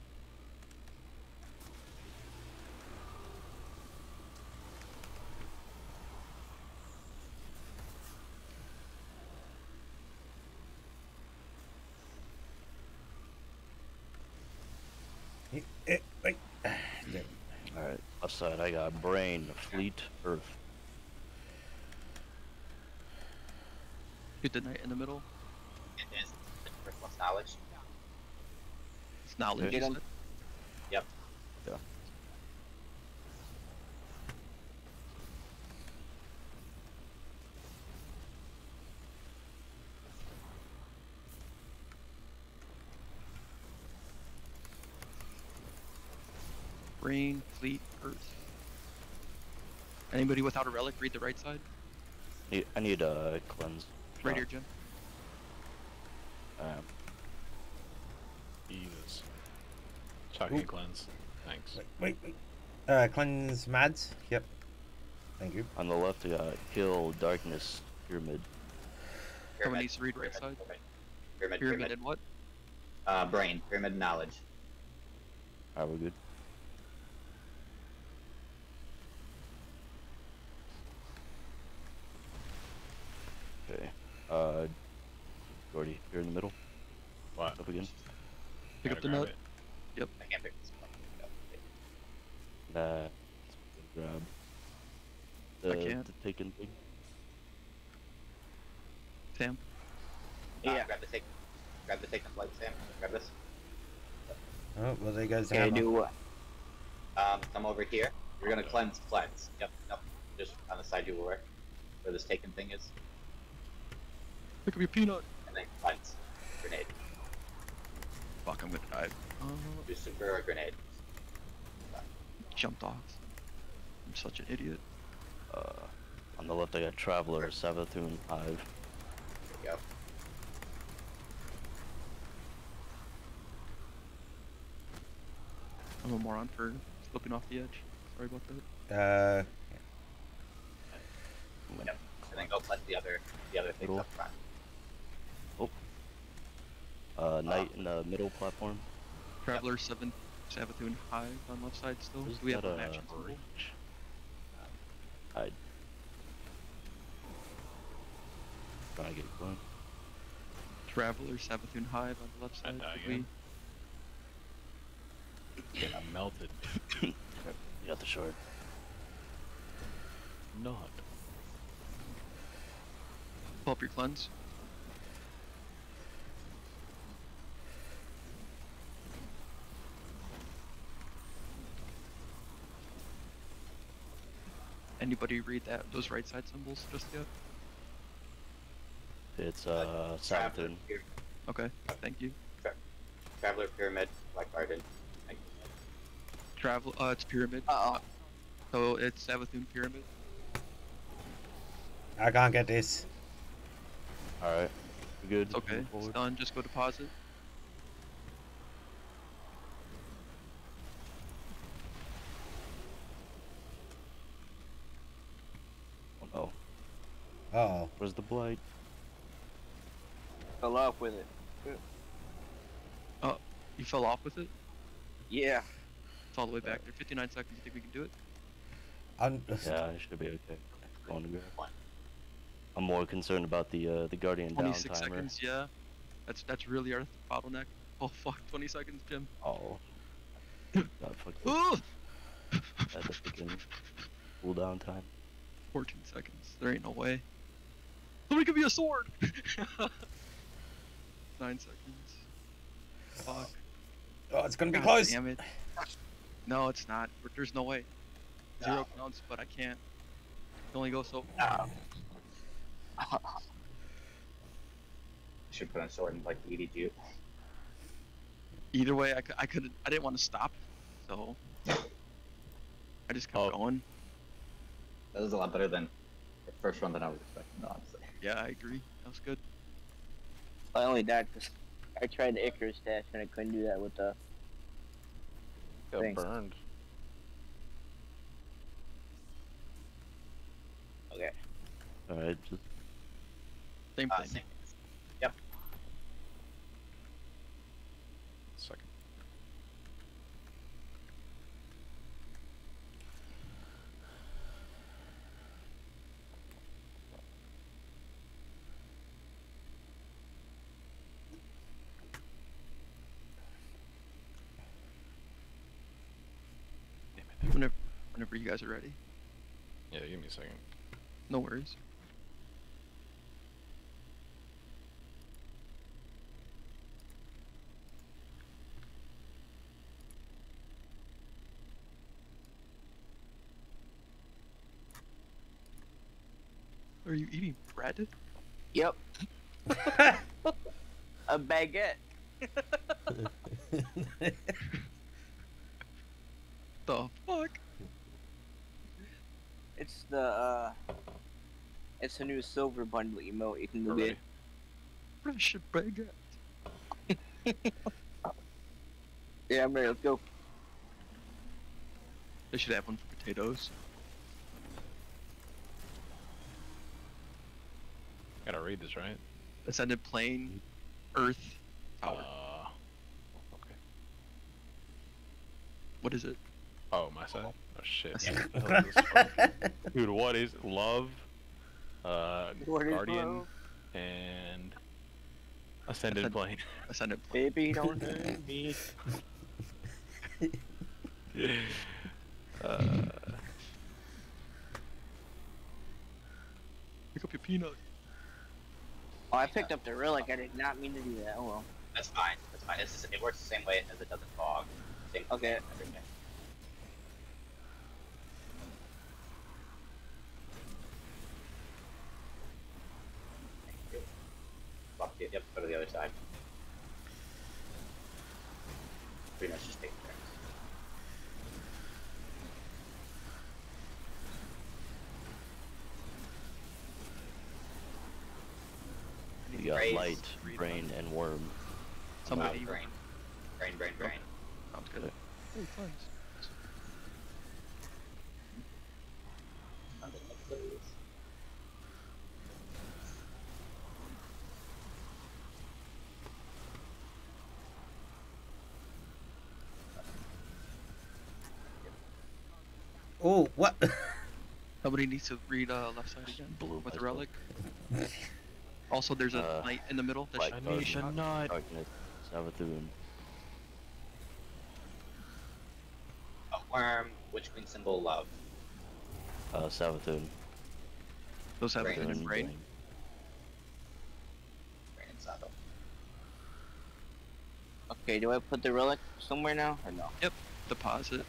Eh, wait. [SIGHS] Alright, left side I got brain, fleet, earth. Get the knight in the middle. It is. First one's knowledge. It's knowledge. Get you 'em. said? Yep. Yeah. Brain, fleet, earth. Anybody without a relic, read the right side. I need a cleanse. Right here, Jim. Um, Jesus. Shocking Oop. cleanse. Thanks. Wait, wait, wait. Uh, cleanse mads. Yep. Thank you. on the left I got kill, darkness, pyramid. Someone needs to read right pyramid, side. Pyramid, pyramid, Pyramid pyramid. and what? Uh, brain, pyramid knowledge. Alright, we're good. Okay. Uh, Gordy, you're in the middle. What? Up again. Pick up the grab nut. it. I can't pick this one. Nah. Grab. The, I can't. the taken thing. Sam. Yeah. grab the take. Grab the take and flight, Sam. Grab this. Oh, well, they goes the Okay, hammer. do what? Um, come over here. You're gonna cleanse cleanse. Yep, yep. Just on the side you were, where this taken thing is, Pick up your peanut. and then cleanse. Grenade. Fuck, I'm gonna die. Uh, Do super or grenade. jumped off. I'm such an idiot. Uh, on the left, I got Traveler, Savathun, Hive. There you go. I'm a moron for flipping off the edge. Sorry about that. Uh, Yep. And then go cleanse the other the other things Cool. up front. Uh, Knight in the middle platform. Traveler 7, Savathun Hive on left side still. Who's Do we have a uh, matching symbol? Reach. Hide. Trying to get it going. Traveler Savathun Hive on the left I side. die Did we- again. Getting melted. [COUGHS] You got the short. Not. Pull up your cleanse. Anybody read that those right side symbols just yet? It's uh, Traveler, Savathun. Okay, thank you. Traveler Pyramid, Black Garden. Travel. Uh, it's pyramid. Uh-oh. So it's Savathun pyramid. I can't get this. Alright. We good? Okay. It's done. Just go deposit. Oh no. Oh, Where's the blight? Fell off with it. Oh, you fell off with it. Yeah. It's all the way back there. 59 seconds. You think we can do it? I'm, Yeah, I should be okay. Going to grab. I'm more concerned about the uh, the Guardian down 26 timer. seconds. Yeah. That's that's really our bottleneck. Oh fuck. 20 seconds, Jim. [LAUGHS] Oh. God, fuck this. Ugh! At the freaking cooldown time. 14 seconds. There ain't no way. Somebody give me a sword! [LAUGHS] [LAUGHS] Nine seconds. Fuck. oh, it's gonna be God close. Damn it. No, it's not. There's no way. Zero ah. counts, but I can't. Can only go so. Ah. Should put on sword and like the ED Jew. Either way, I, cou- I couldn't. I didn't want to stop, so I just kept Oh. going. That was a lot better than the first one that I was expecting, honestly. Yeah, I agree. That was good. I only died because I tried the Icarus dash and I couldn't do that with the. Got Thanks. burned. Okay. Alright, just Same Uh, thing. same. Second. Whenever, whenever you guys are ready. Yeah, give me a second. No worries. Are you eating bread? Yep. [LAUGHS] A baguette. [LAUGHS] The fuck? It's the uh. It's a new silver bundle emote you can We're get. ready. Fresh baguette. Yeah, I'm ready. Let's go. They should have one for potatoes. Gotta read this, right? Ascended plane, Earth, tower. Uh, okay. what is it? Oh, my side? Oh, shit. Ascended- What the hell is this fucking- [LAUGHS] Dude, what is love? Uh, What is Guardian love? and Ascended Ascend- Plane. Ascended [LAUGHS] plane. Baby, [LAUGHS] don't hurt me. uh, Pick up your peanut. Oh, I picked up the relic. I did not mean to do that. Oh well. That's fine. That's fine. It's just, it works the same way as it does in fog. Same Okay. everything. Thank you. Fuck it. Yep, go to the other side. Pretty much just take turns. You got Raise, light, read brain, and worm. Somebody. Wow, brain. Brain, brain, brain. Sounds good. Oh, cleanse. Nothing but blues. Oh, what? [LAUGHS] Somebody needs to read uh, left side again. Blue with the relic. [LAUGHS] Also, there's a Uh, knight in the middle. That like should dark- be shot. nut. Darkness, Savathun. A worm. Which queen symbol love? Uh, Savathun. Those have Brain. a Brain, and Sabo. Okay. Do I put the relic somewhere now or no? Yep, deposit.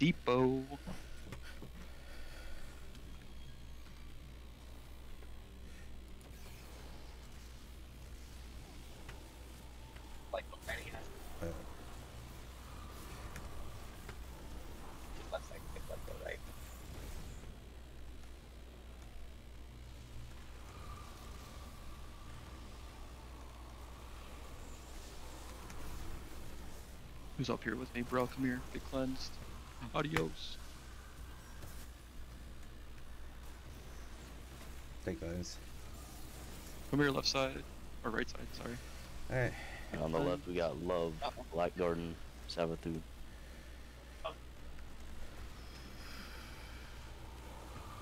Depot. Like what kind of Uh. Left side, pick left or right. Who's up here with me, bro? Come here. Get cleansed. Hmm. Adios. Take those. Come here, left side. Or right side, sorry. Alright. And on the left, we got Love, Black Garden, Savathun. Oh.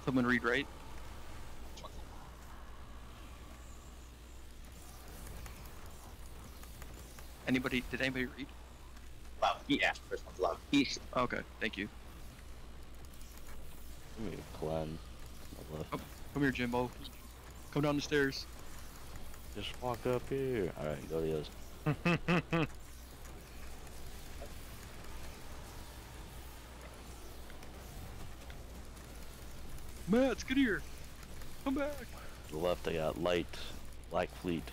Someone read right. Anybody? Did anybody read? Love? Yeah, first one's love. He's Okay, thank you. Give me a clan. On. Come here, Jimbo. Come down the stairs. Just walk up here. Alright, go to the other. [LAUGHS] Matt, get here. Come back. To the left, I got Light, Black Fleet,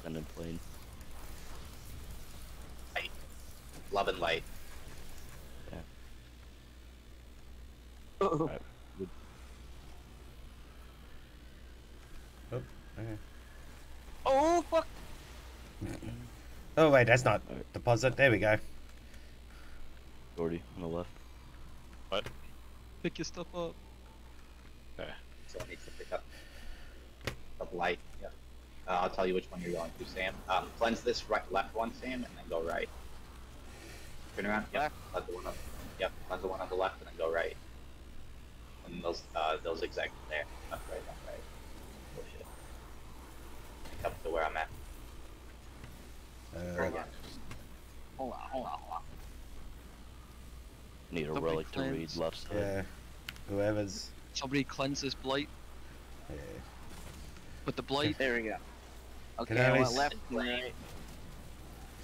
Ascendant Plane. Love and light. Alright, good. Okay. Oh fuck! [LAUGHS] Oh wait, that's not Alright. deposit. There we go. Gordy on the left. What? Pick your stuff up. Okay. So it needs to pick up up light. Yeah. Uh, I'll tell you which one you're going to, Sam. Um, cleanse this right, left one, Sam, and then go right. Turn around. Yep. Left. Cleanse the one on. Yep. Cleanse the one on the left, and then go right. And those uh, those zigzag there. Left, right, left, right. Shit. Pick up to where I'm at. Uh, Very good. Hold on, hold on, hold on. Need a Somebody relic to read left side. yeah. Whoever's. Somebody cleanse this blight Yeah. with the blight. There we go. Okay, I I went s- left and Plane. right.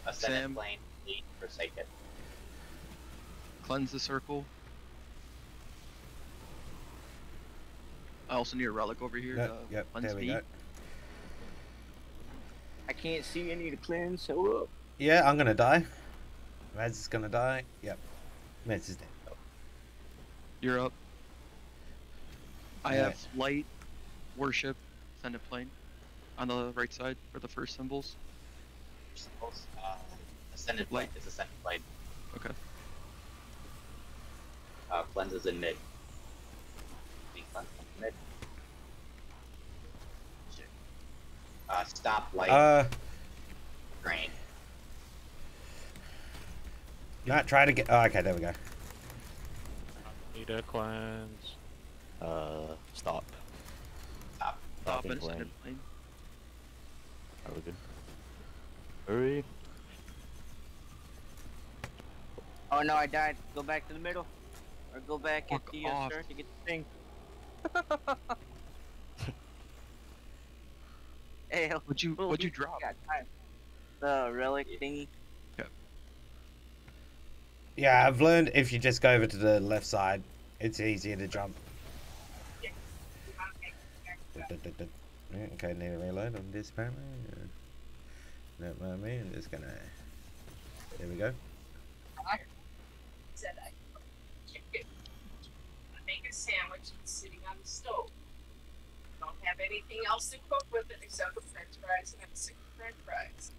Ascendant Sam. plane, lead, forsaken. Cleanse the circle. I also need a relic over here. Yep, to yep, cleanse there we me. I can't see any to cleanse, so up. Yeah, I'm gonna die. Raz is gonna die. Yep. Raz is dead. You're up. I Yeah. have light, worship, ascendant plane on the right side for the first symbols. Symbols. Uh, ascendant plane is ascendant plane. Okay. Uh, cleanses in mid. Be cleansed in mid. Uh, stop light Uh, drain. not try to get. Oh, okay, there we go. Need a cleanse. Uh, stop. Stop. Stop Stopping and plane. ascendant plane. Are we good? Hurry. oh no, I died. Go back to the middle, or go back Fuck at the uh, off. start to get the thing. [LAUGHS] Hey, What'd you What'd you drop? got time. The relic thingy. Yeah, I've learned if you just go over to the left side, it's easier to jump. Okay, need to reload on this apparently. No, no, me. I'm just gonna. There we go. said I chicken. Sandwich and it's sitting on the stove. I Don't have anything else to cook with it except for French fries and I'm of French fries.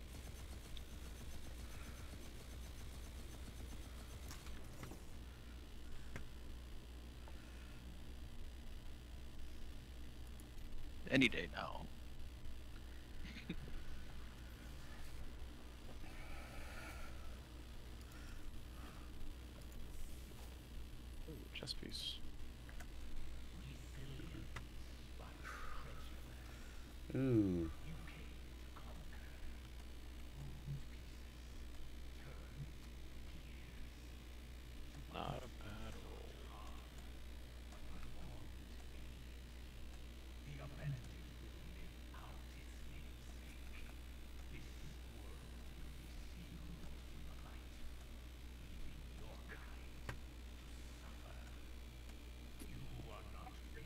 Any day now. Ooh, chess piece. Ooh. Not a bad roll.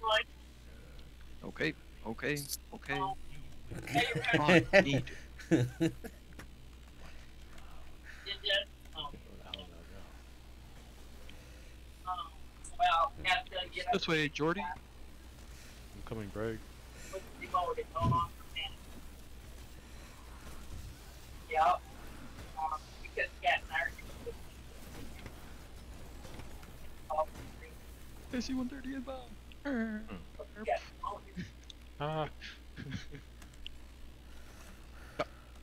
Like, Okay. Okay. Okay. oh, hey, Come on, Red, eat. did you? Oh, Where the hell did I go? oh, well, have to okay. up This way, Jordy. I'm coming, Greg. with the demoted, no longer man. Yep. Um, because Cat and I are gonna Oh, SC 130 inbound. yeah, oh, Ah,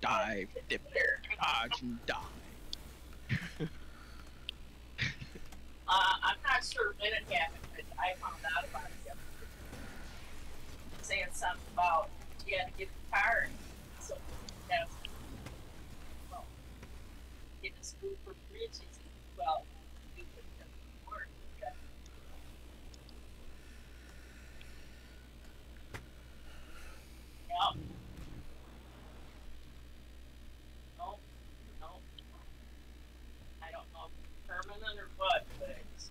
Dive, dip, there, dodge, and die. [LAUGHS] Uh, I'm not sure when it happened, but I found out about it yesterday. Saying something about you had to get the car, and so that's well, get the school for free. and She said, "Well, you could just work." Yeah. Yep. No, no. I don't know if it's permanent or what, but it's,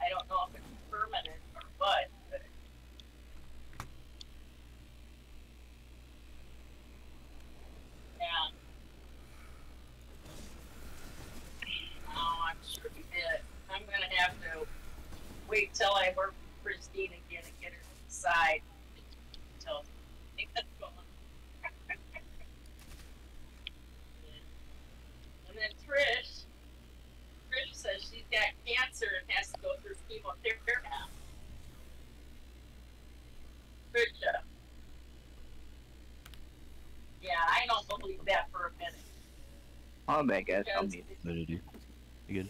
I don't know if it's permanent or what, but yeah. Oh, I'm sure he did. I'm gonna have to wait till I work with Christine again and get her to decide. Till that's going. And then Trish, Trish says she's got cancer and has to go through chemotherapy now. Trisha. Yeah, I don't believe that for a minute. Oh my gosh, I'll Because need it. No. You good?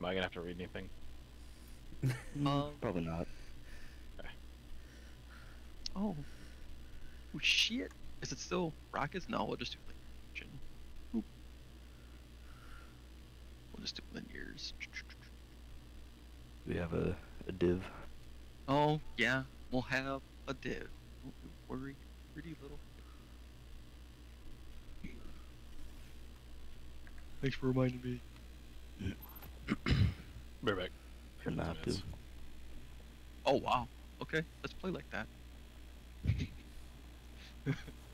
am I gonna have to read anything? [LAUGHS] Um, Probably not. oh. Oh shit. Is it still rockets? No, we'll just do like. We'll just do linears. We have a, a div. Oh yeah, we'll have a div. Don't you worry, pretty little. Thanks for reminding me. Be right back. Shouldn't have to. Oh wow. Okay, let's play like that. [LAUGHS]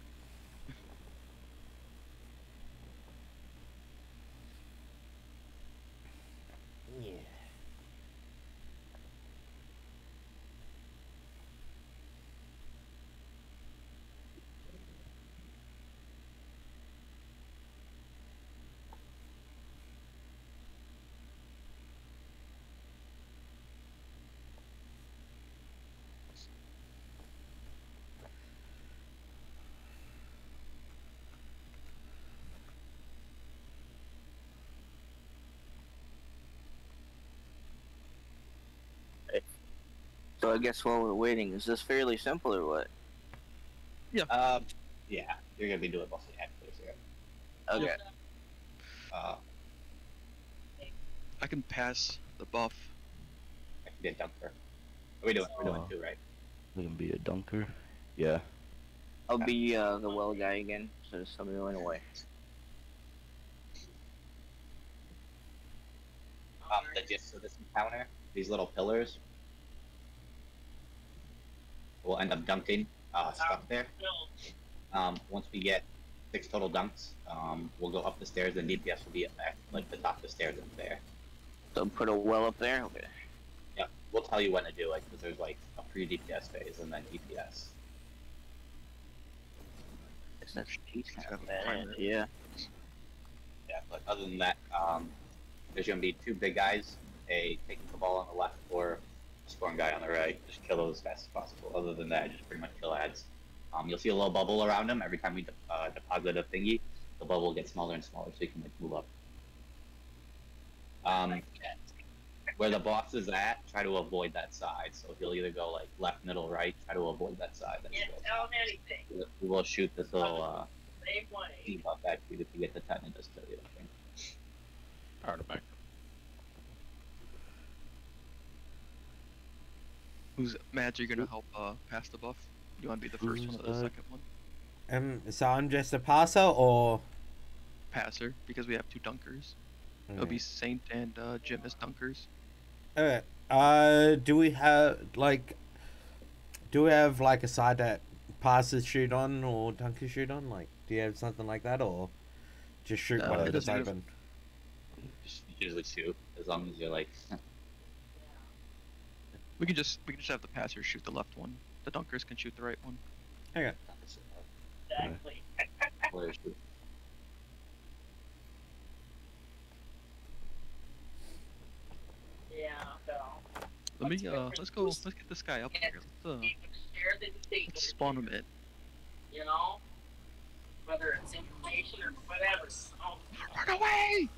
So I guess while we're waiting, is this fairly simple or what? Um, yeah, you're gonna be doing mostly activities here. Okay. Uh, I can pass the buff. I can be a dunker. Are we doing? We're doing Oh. two, right? We can be a dunker. Yeah. I'll be uh, the well guy again, so just somebody running away. Um, the gist of this encounter, these little pillars, will end up dunking uh, stuck there. Um, once we get six total dunks, um, we'll go up the stairs and DPS will be at like the top of the stairs up there. So put a well up there. Okay. Yep, we'll tell you when to do it because there's like a pre DPS phase and then DPS. That's he's kind of Got the bad. Yeah. Yeah, but other than that, um, there's gonna be two big guys, a taking the ball on the left or a scoring guy on the right. Just kill those as fast as possible. Other than that, just pretty much kill ads. Um, you'll see a little bubble around them every time we de- uh, deposit a thingy. The bubble will get smaller and smaller, so you can like move up. Um, where the boss is at, try to avoid that side. So if you'll either go like left, middle, right, try to avoid that side. That you tell him anything. We will shoot this little uh, Same way. debuff at you if you get the ten. It does kill you. I think. Artifact. Who's Madge? You gonna help uh, pass the buff? You want to be the first one or the uh, second one? Um, so I'm just a passer, or Passer, because we have two dunkers. It'll be Saint and uh, Jim as dunkers. Alright. Uh, do we have like, do we have like a side that passes shoot on or dunkers shoot on? Like, do you have something like that, or just shoot No, one it that's have- open? Just usually two, as long as you're like. [LAUGHS] We can just we can just have the passer shoot the left one. The dunkers can shoot the right one. Exactly. Or [LAUGHS] shoot. Yeah, so. Let me the uh let's go let's get this guy up here. Let's, uh, Keep it shared and take let's spawn him in. You know? Whether it's information or whatever. So, Run away!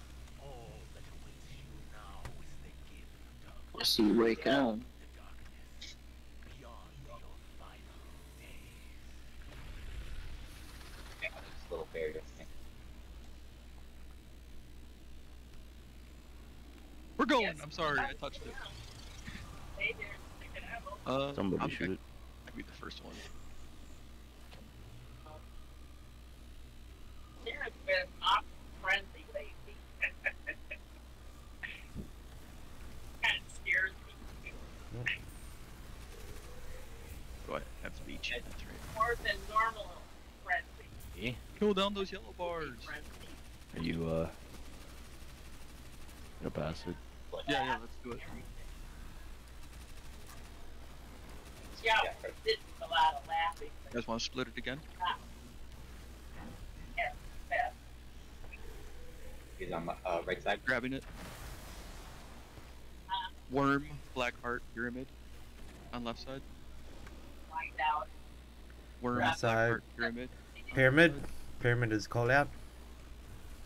See you wake up. Yeah, this little barrier thing. We're going. Yes. I'm sorry, I touched it. Hey there, check it. Uh, Somebody I'm, shoot it. I could be the first one. Darren's been not friendly lately. kind scares me. Do I have to be cheating? That's right. More than normal friendly. Kill down those yellow bars. Are you uh gonna pass it? Yeah, yeah, let's do it. Yeah, Yeah, this is a lot of laughing. You guys want to split it again? Yeah, yeah. He's on my uh, right side. Grabbing it. Uh, Worm, black heart, pyramid. On left side. find out. Worm, Right black side. heart, pyramid. Pyramid. Pyramid is called out.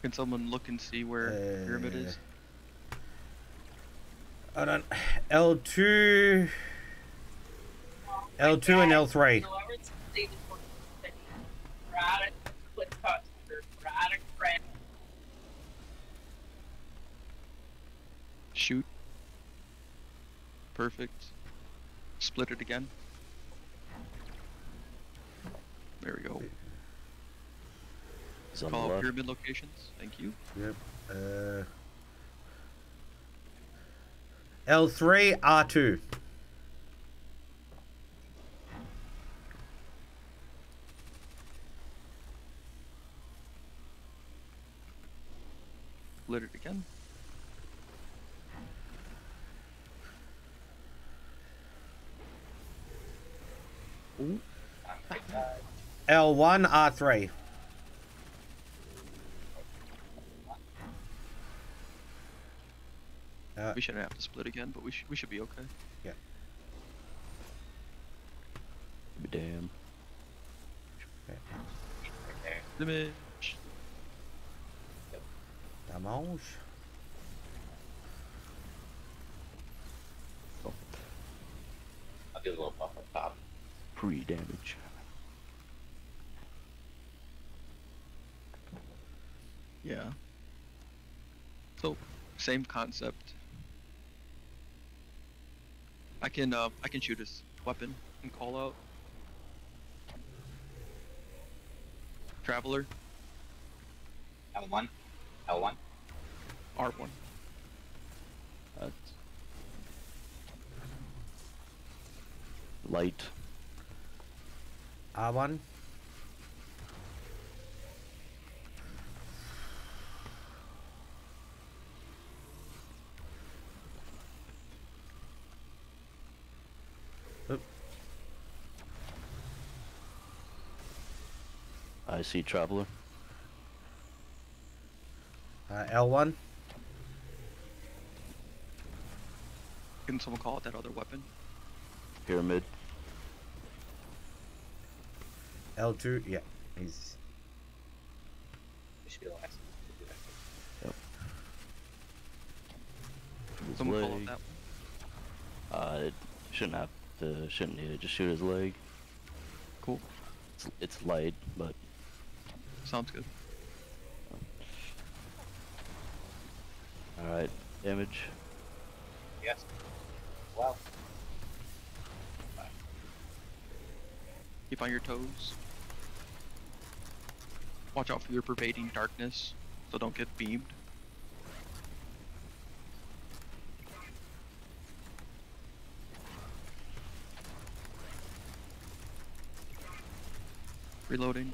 Can someone look and see where pyramid is? Hold on. L two, L two, and L three. Whoever's completed for the city, product, click customer, product, friend. Shoot. Perfect. Split it again. There we go. He's Call pyramid locations. Thank you. Yep. Uh. L3, R2. Load it again. Ooh. L1, R3. We shouldn't have to split again, but we should we should be okay. Be damn. Right there. Image. Damage. Oh. I'll do a little buff up top. Pre damage. Yeah. So, same concept. I can uh, I can shoot his weapon and call out. Traveler, L1. L1. R1. That's light. R1. I see traveler. Uh, L1. Can someone call out that other weapon? Pyramid. L2. Yeah. He's. It should be the last one. His Someone call out leg. that one. Uh, it shouldn't have to. Shouldn't need it. Just shoot his leg. Cool. It's, it's light, but Sounds good. all right. Damage. Yes. Well. Keep on your toes. Watch out for your pervading darkness, so don't get beamed. Reloading.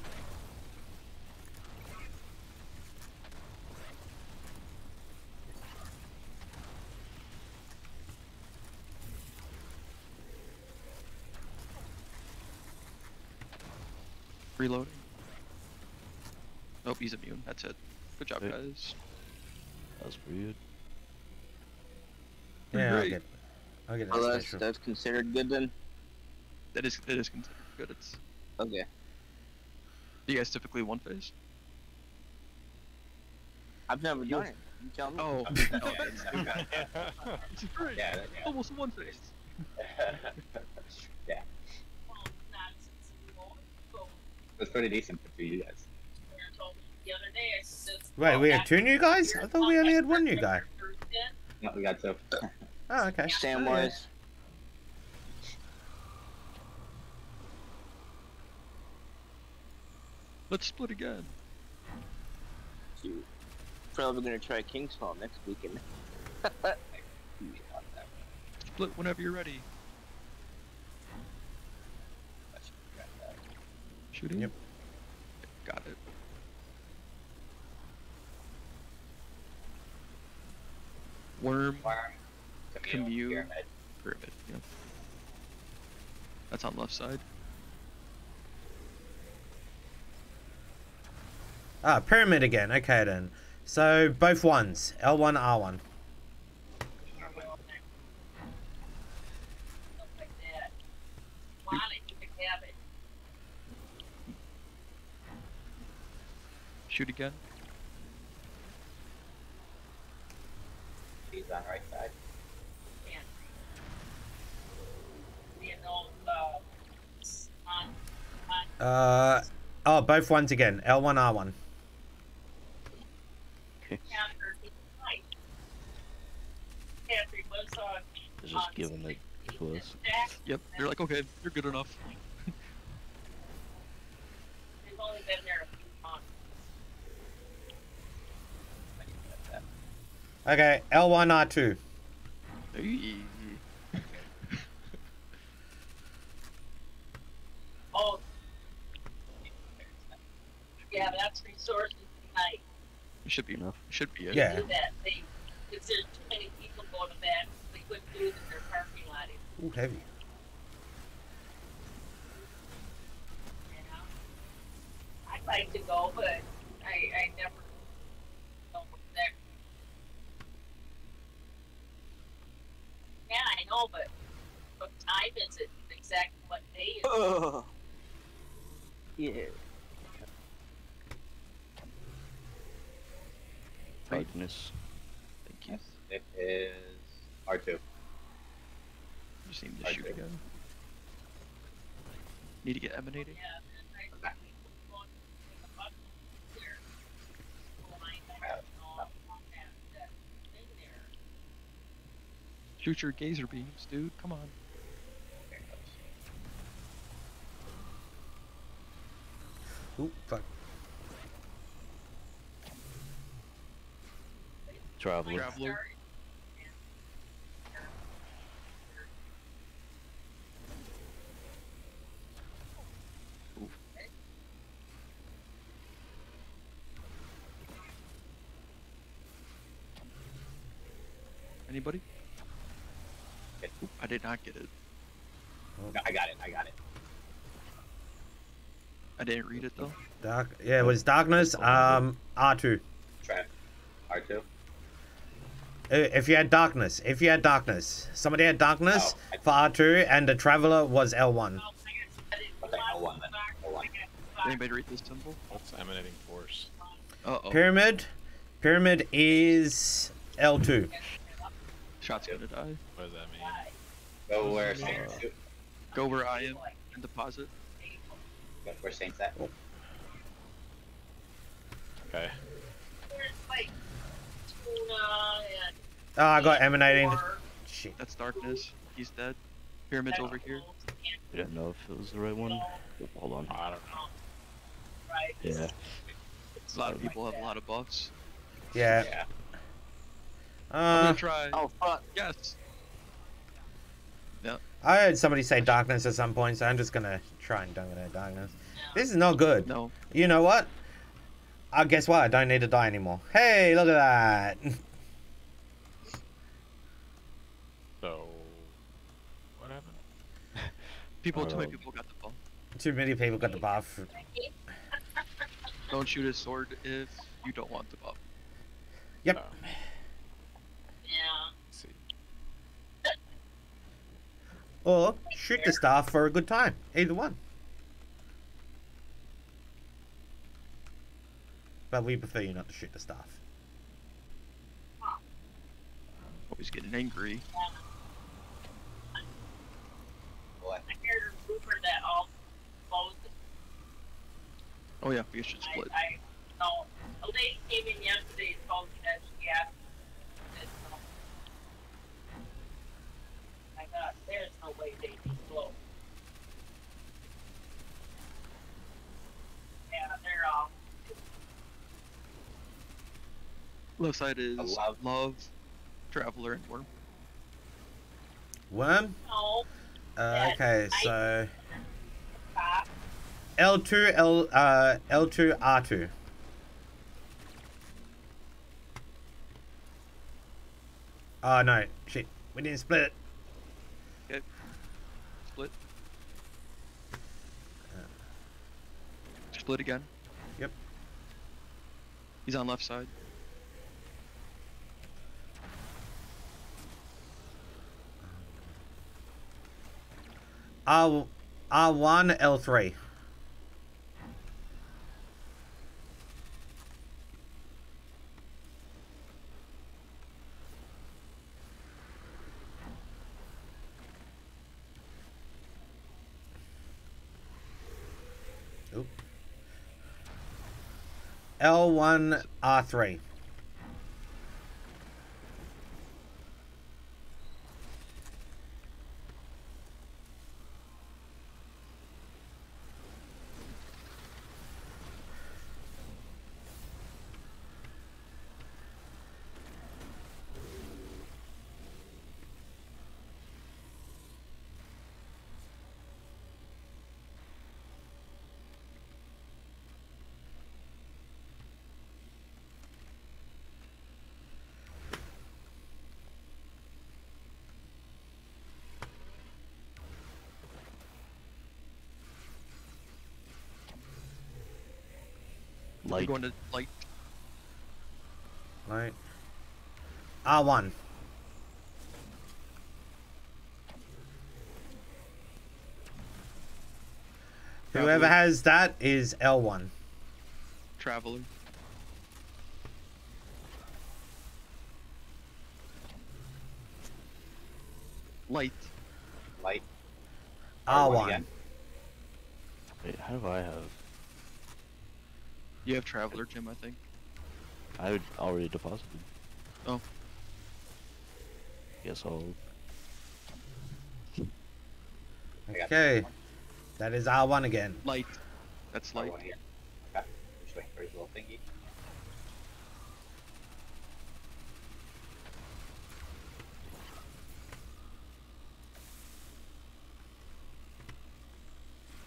Reloading. Nope, he's immune. That's it. Good job, Okay. guys. That was pretty. Yeah, I'll get. I'll get Oh, that's special. that's considered good then. That is that is considered good. It's Okay. do you guys typically one phase? I've never done it. You tell me. Oh, Okay. oh that's this is great. Yeah, that- yeah. Almost a one phase. [LAUGHS] yeah. Well, not since we won't go That's pretty decent for two you guys. there told me the other day. I said, Wait, we had two new guys? I thought we only had one new guy. No, we got two. Oh, okay. Samwise. Oh, Let's split again. Shoot. Probably gonna try King's Fall next weekend. [LAUGHS] Split whenever you're ready. Shooting. Yep. Got it. Worm Worm, commune, Commune. pyramid. pyramid. Yep. That's on left side. Ah, pyramid again. Okay then. So both ones. L1, R1. like that. Want it, you can have it. Shoot again. He's on right side. And, uh, s- on, on Uh, oh, both ones again. L1, R1. counter tonight. Patrick was on. It's just giving it to us. Yep. You're like, okay, you're good enough. [LAUGHS] They've only been there a few months. Okay, L1, R2. Hey. Oh. Yeah, that's resources tonight. It should be Enough. Should be it. Yeah. They, because there's too many people going to that, they couldn't do it in their parking lot. Ooh, heavy. You know? I'd like to go, but I, I never know what's there. Yeah, I know, but what time is it? Exactly what day is it? Yeah. Darkness. Thank you. Yes, it is R2. Just need I to shoot again. Need to get emanating. Yeah, and I Okay. going to the bus there. Line Yeah. back and all, and, uh, Shoot your gazer beams, dude. Come on. There. Oop, fuck. Traveler. Traveler. Anybody? Good. Oop, I did not get it. No, I got it. I got it. I didn't read it though. Dark. Yeah, it was darkness. Um, R2. Try R2. Uh, If you had darkness, if you had darkness, somebody had darkness Oh, for R2, and the traveler was L1. Okay, L1 then. L1. Anybody read this symbol? What's emanating force? Uh oh. Pyramid, pyramid is L2. Shot's gonna die. What does that mean? Go where Uh, Saints. Go where I am and deposit. Go where Saints at. Okay. Oh, I got emanating. Shit. That's darkness. He's dead. Pyramid's over here. I don't know if it was the right one. Hold on. I don't know. Yeah. A lot of people have a lot of buffs. Yeah. Yeah. I'm Uh, gonna try. Oh fuck! Yes. I heard somebody say darkness at some point, so I'm just gonna try and dominate darkness. This is not good. No. You know what? I guess what? I don't need to die anymore. Hey, look at that. [LAUGHS] So, what happened? [LAUGHS] People, too many people got the buff. Too many people got the buff. Don't shoot his sword if you don't want the buff. Yep. Oh, Yeah. let's see. Or shoot the staff for a good time. Either one. But we prefer you not to shoot the staff. Always oh, getting angry. What? I heard a rumor that all both Oh yeah, we should I, split. I no. A lady came in yesterday and told me that she asked. that, um, I thought there's no way they'd be slow. Yeah, they're off. Left side is love- love, traveler, and worm. Worm? No, Uh, okay, so stop. L2, L, uh, L2, R2. Oh no, shit. We didn't split it. Split. Split again. Yep. He's on left side. R, R1, L3. L1, R3. We're Light. going to light. Right. Ah, R1. Whoever has that is L1. Traveler. Light. Light. Ah, R1. again. Wait, how do I have? You have Traveler, Jim, I think. I already deposited. Oh. Guess I'll... Okay. That is R1 again. Light. That's oh, light. Okay. Just wait little thingy.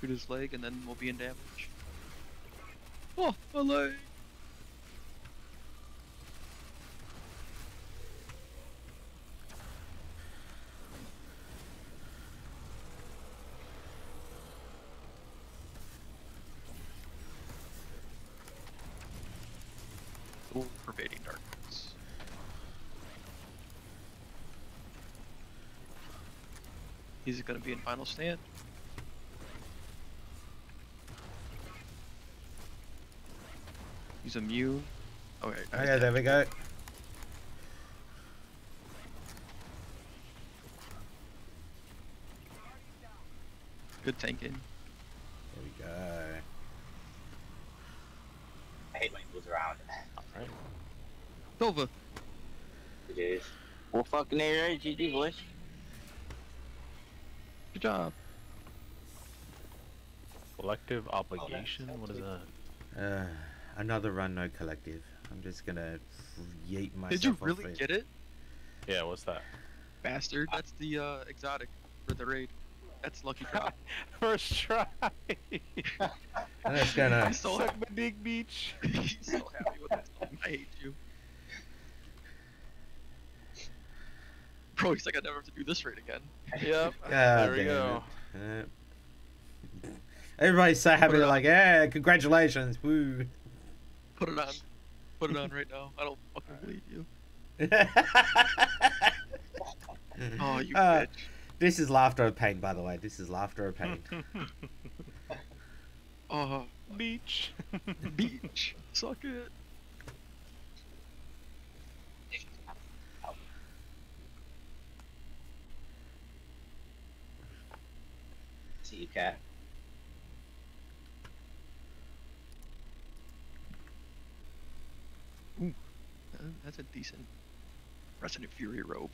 Shoot his leg and then we'll be in damage. Oh, my leg! Pervading darkness. He's gonna be in final stand. He's immune. Okay. I- Okay, there we go. Good tanking. There we go. I hate when he moves around. Alright. Nova. It is. Well, fucking A right, GG, boys. Good job. Collective obligation? What is that? Uh, another run, no collective. I'm just gonna yeet myself Did you off really it. get it? Yeah, what's that? Bastard. That's the uh, exotic for the raid. That's lucky drop. [LAUGHS] First try! [LAUGHS] I'm just gonna. He's so, Suck my dick, beach! he's so happy with himself. I hate you. Bro, he's like, I never have to do this raid again. Yep. [LAUGHS] God there we go. it. Uh, everybody's so happy. They're like, yeah, congratulations, woo. Put it on. Put it on right now. I don't fucking believe you. [LAUGHS] Oh, you Uh, bitch. this is laughter of pain, by the way. This is laughter of pain. [LAUGHS] Oh, Beach. [LAUGHS] beach. Suck it. See you, cat. That's a decent Resonant Fury robe.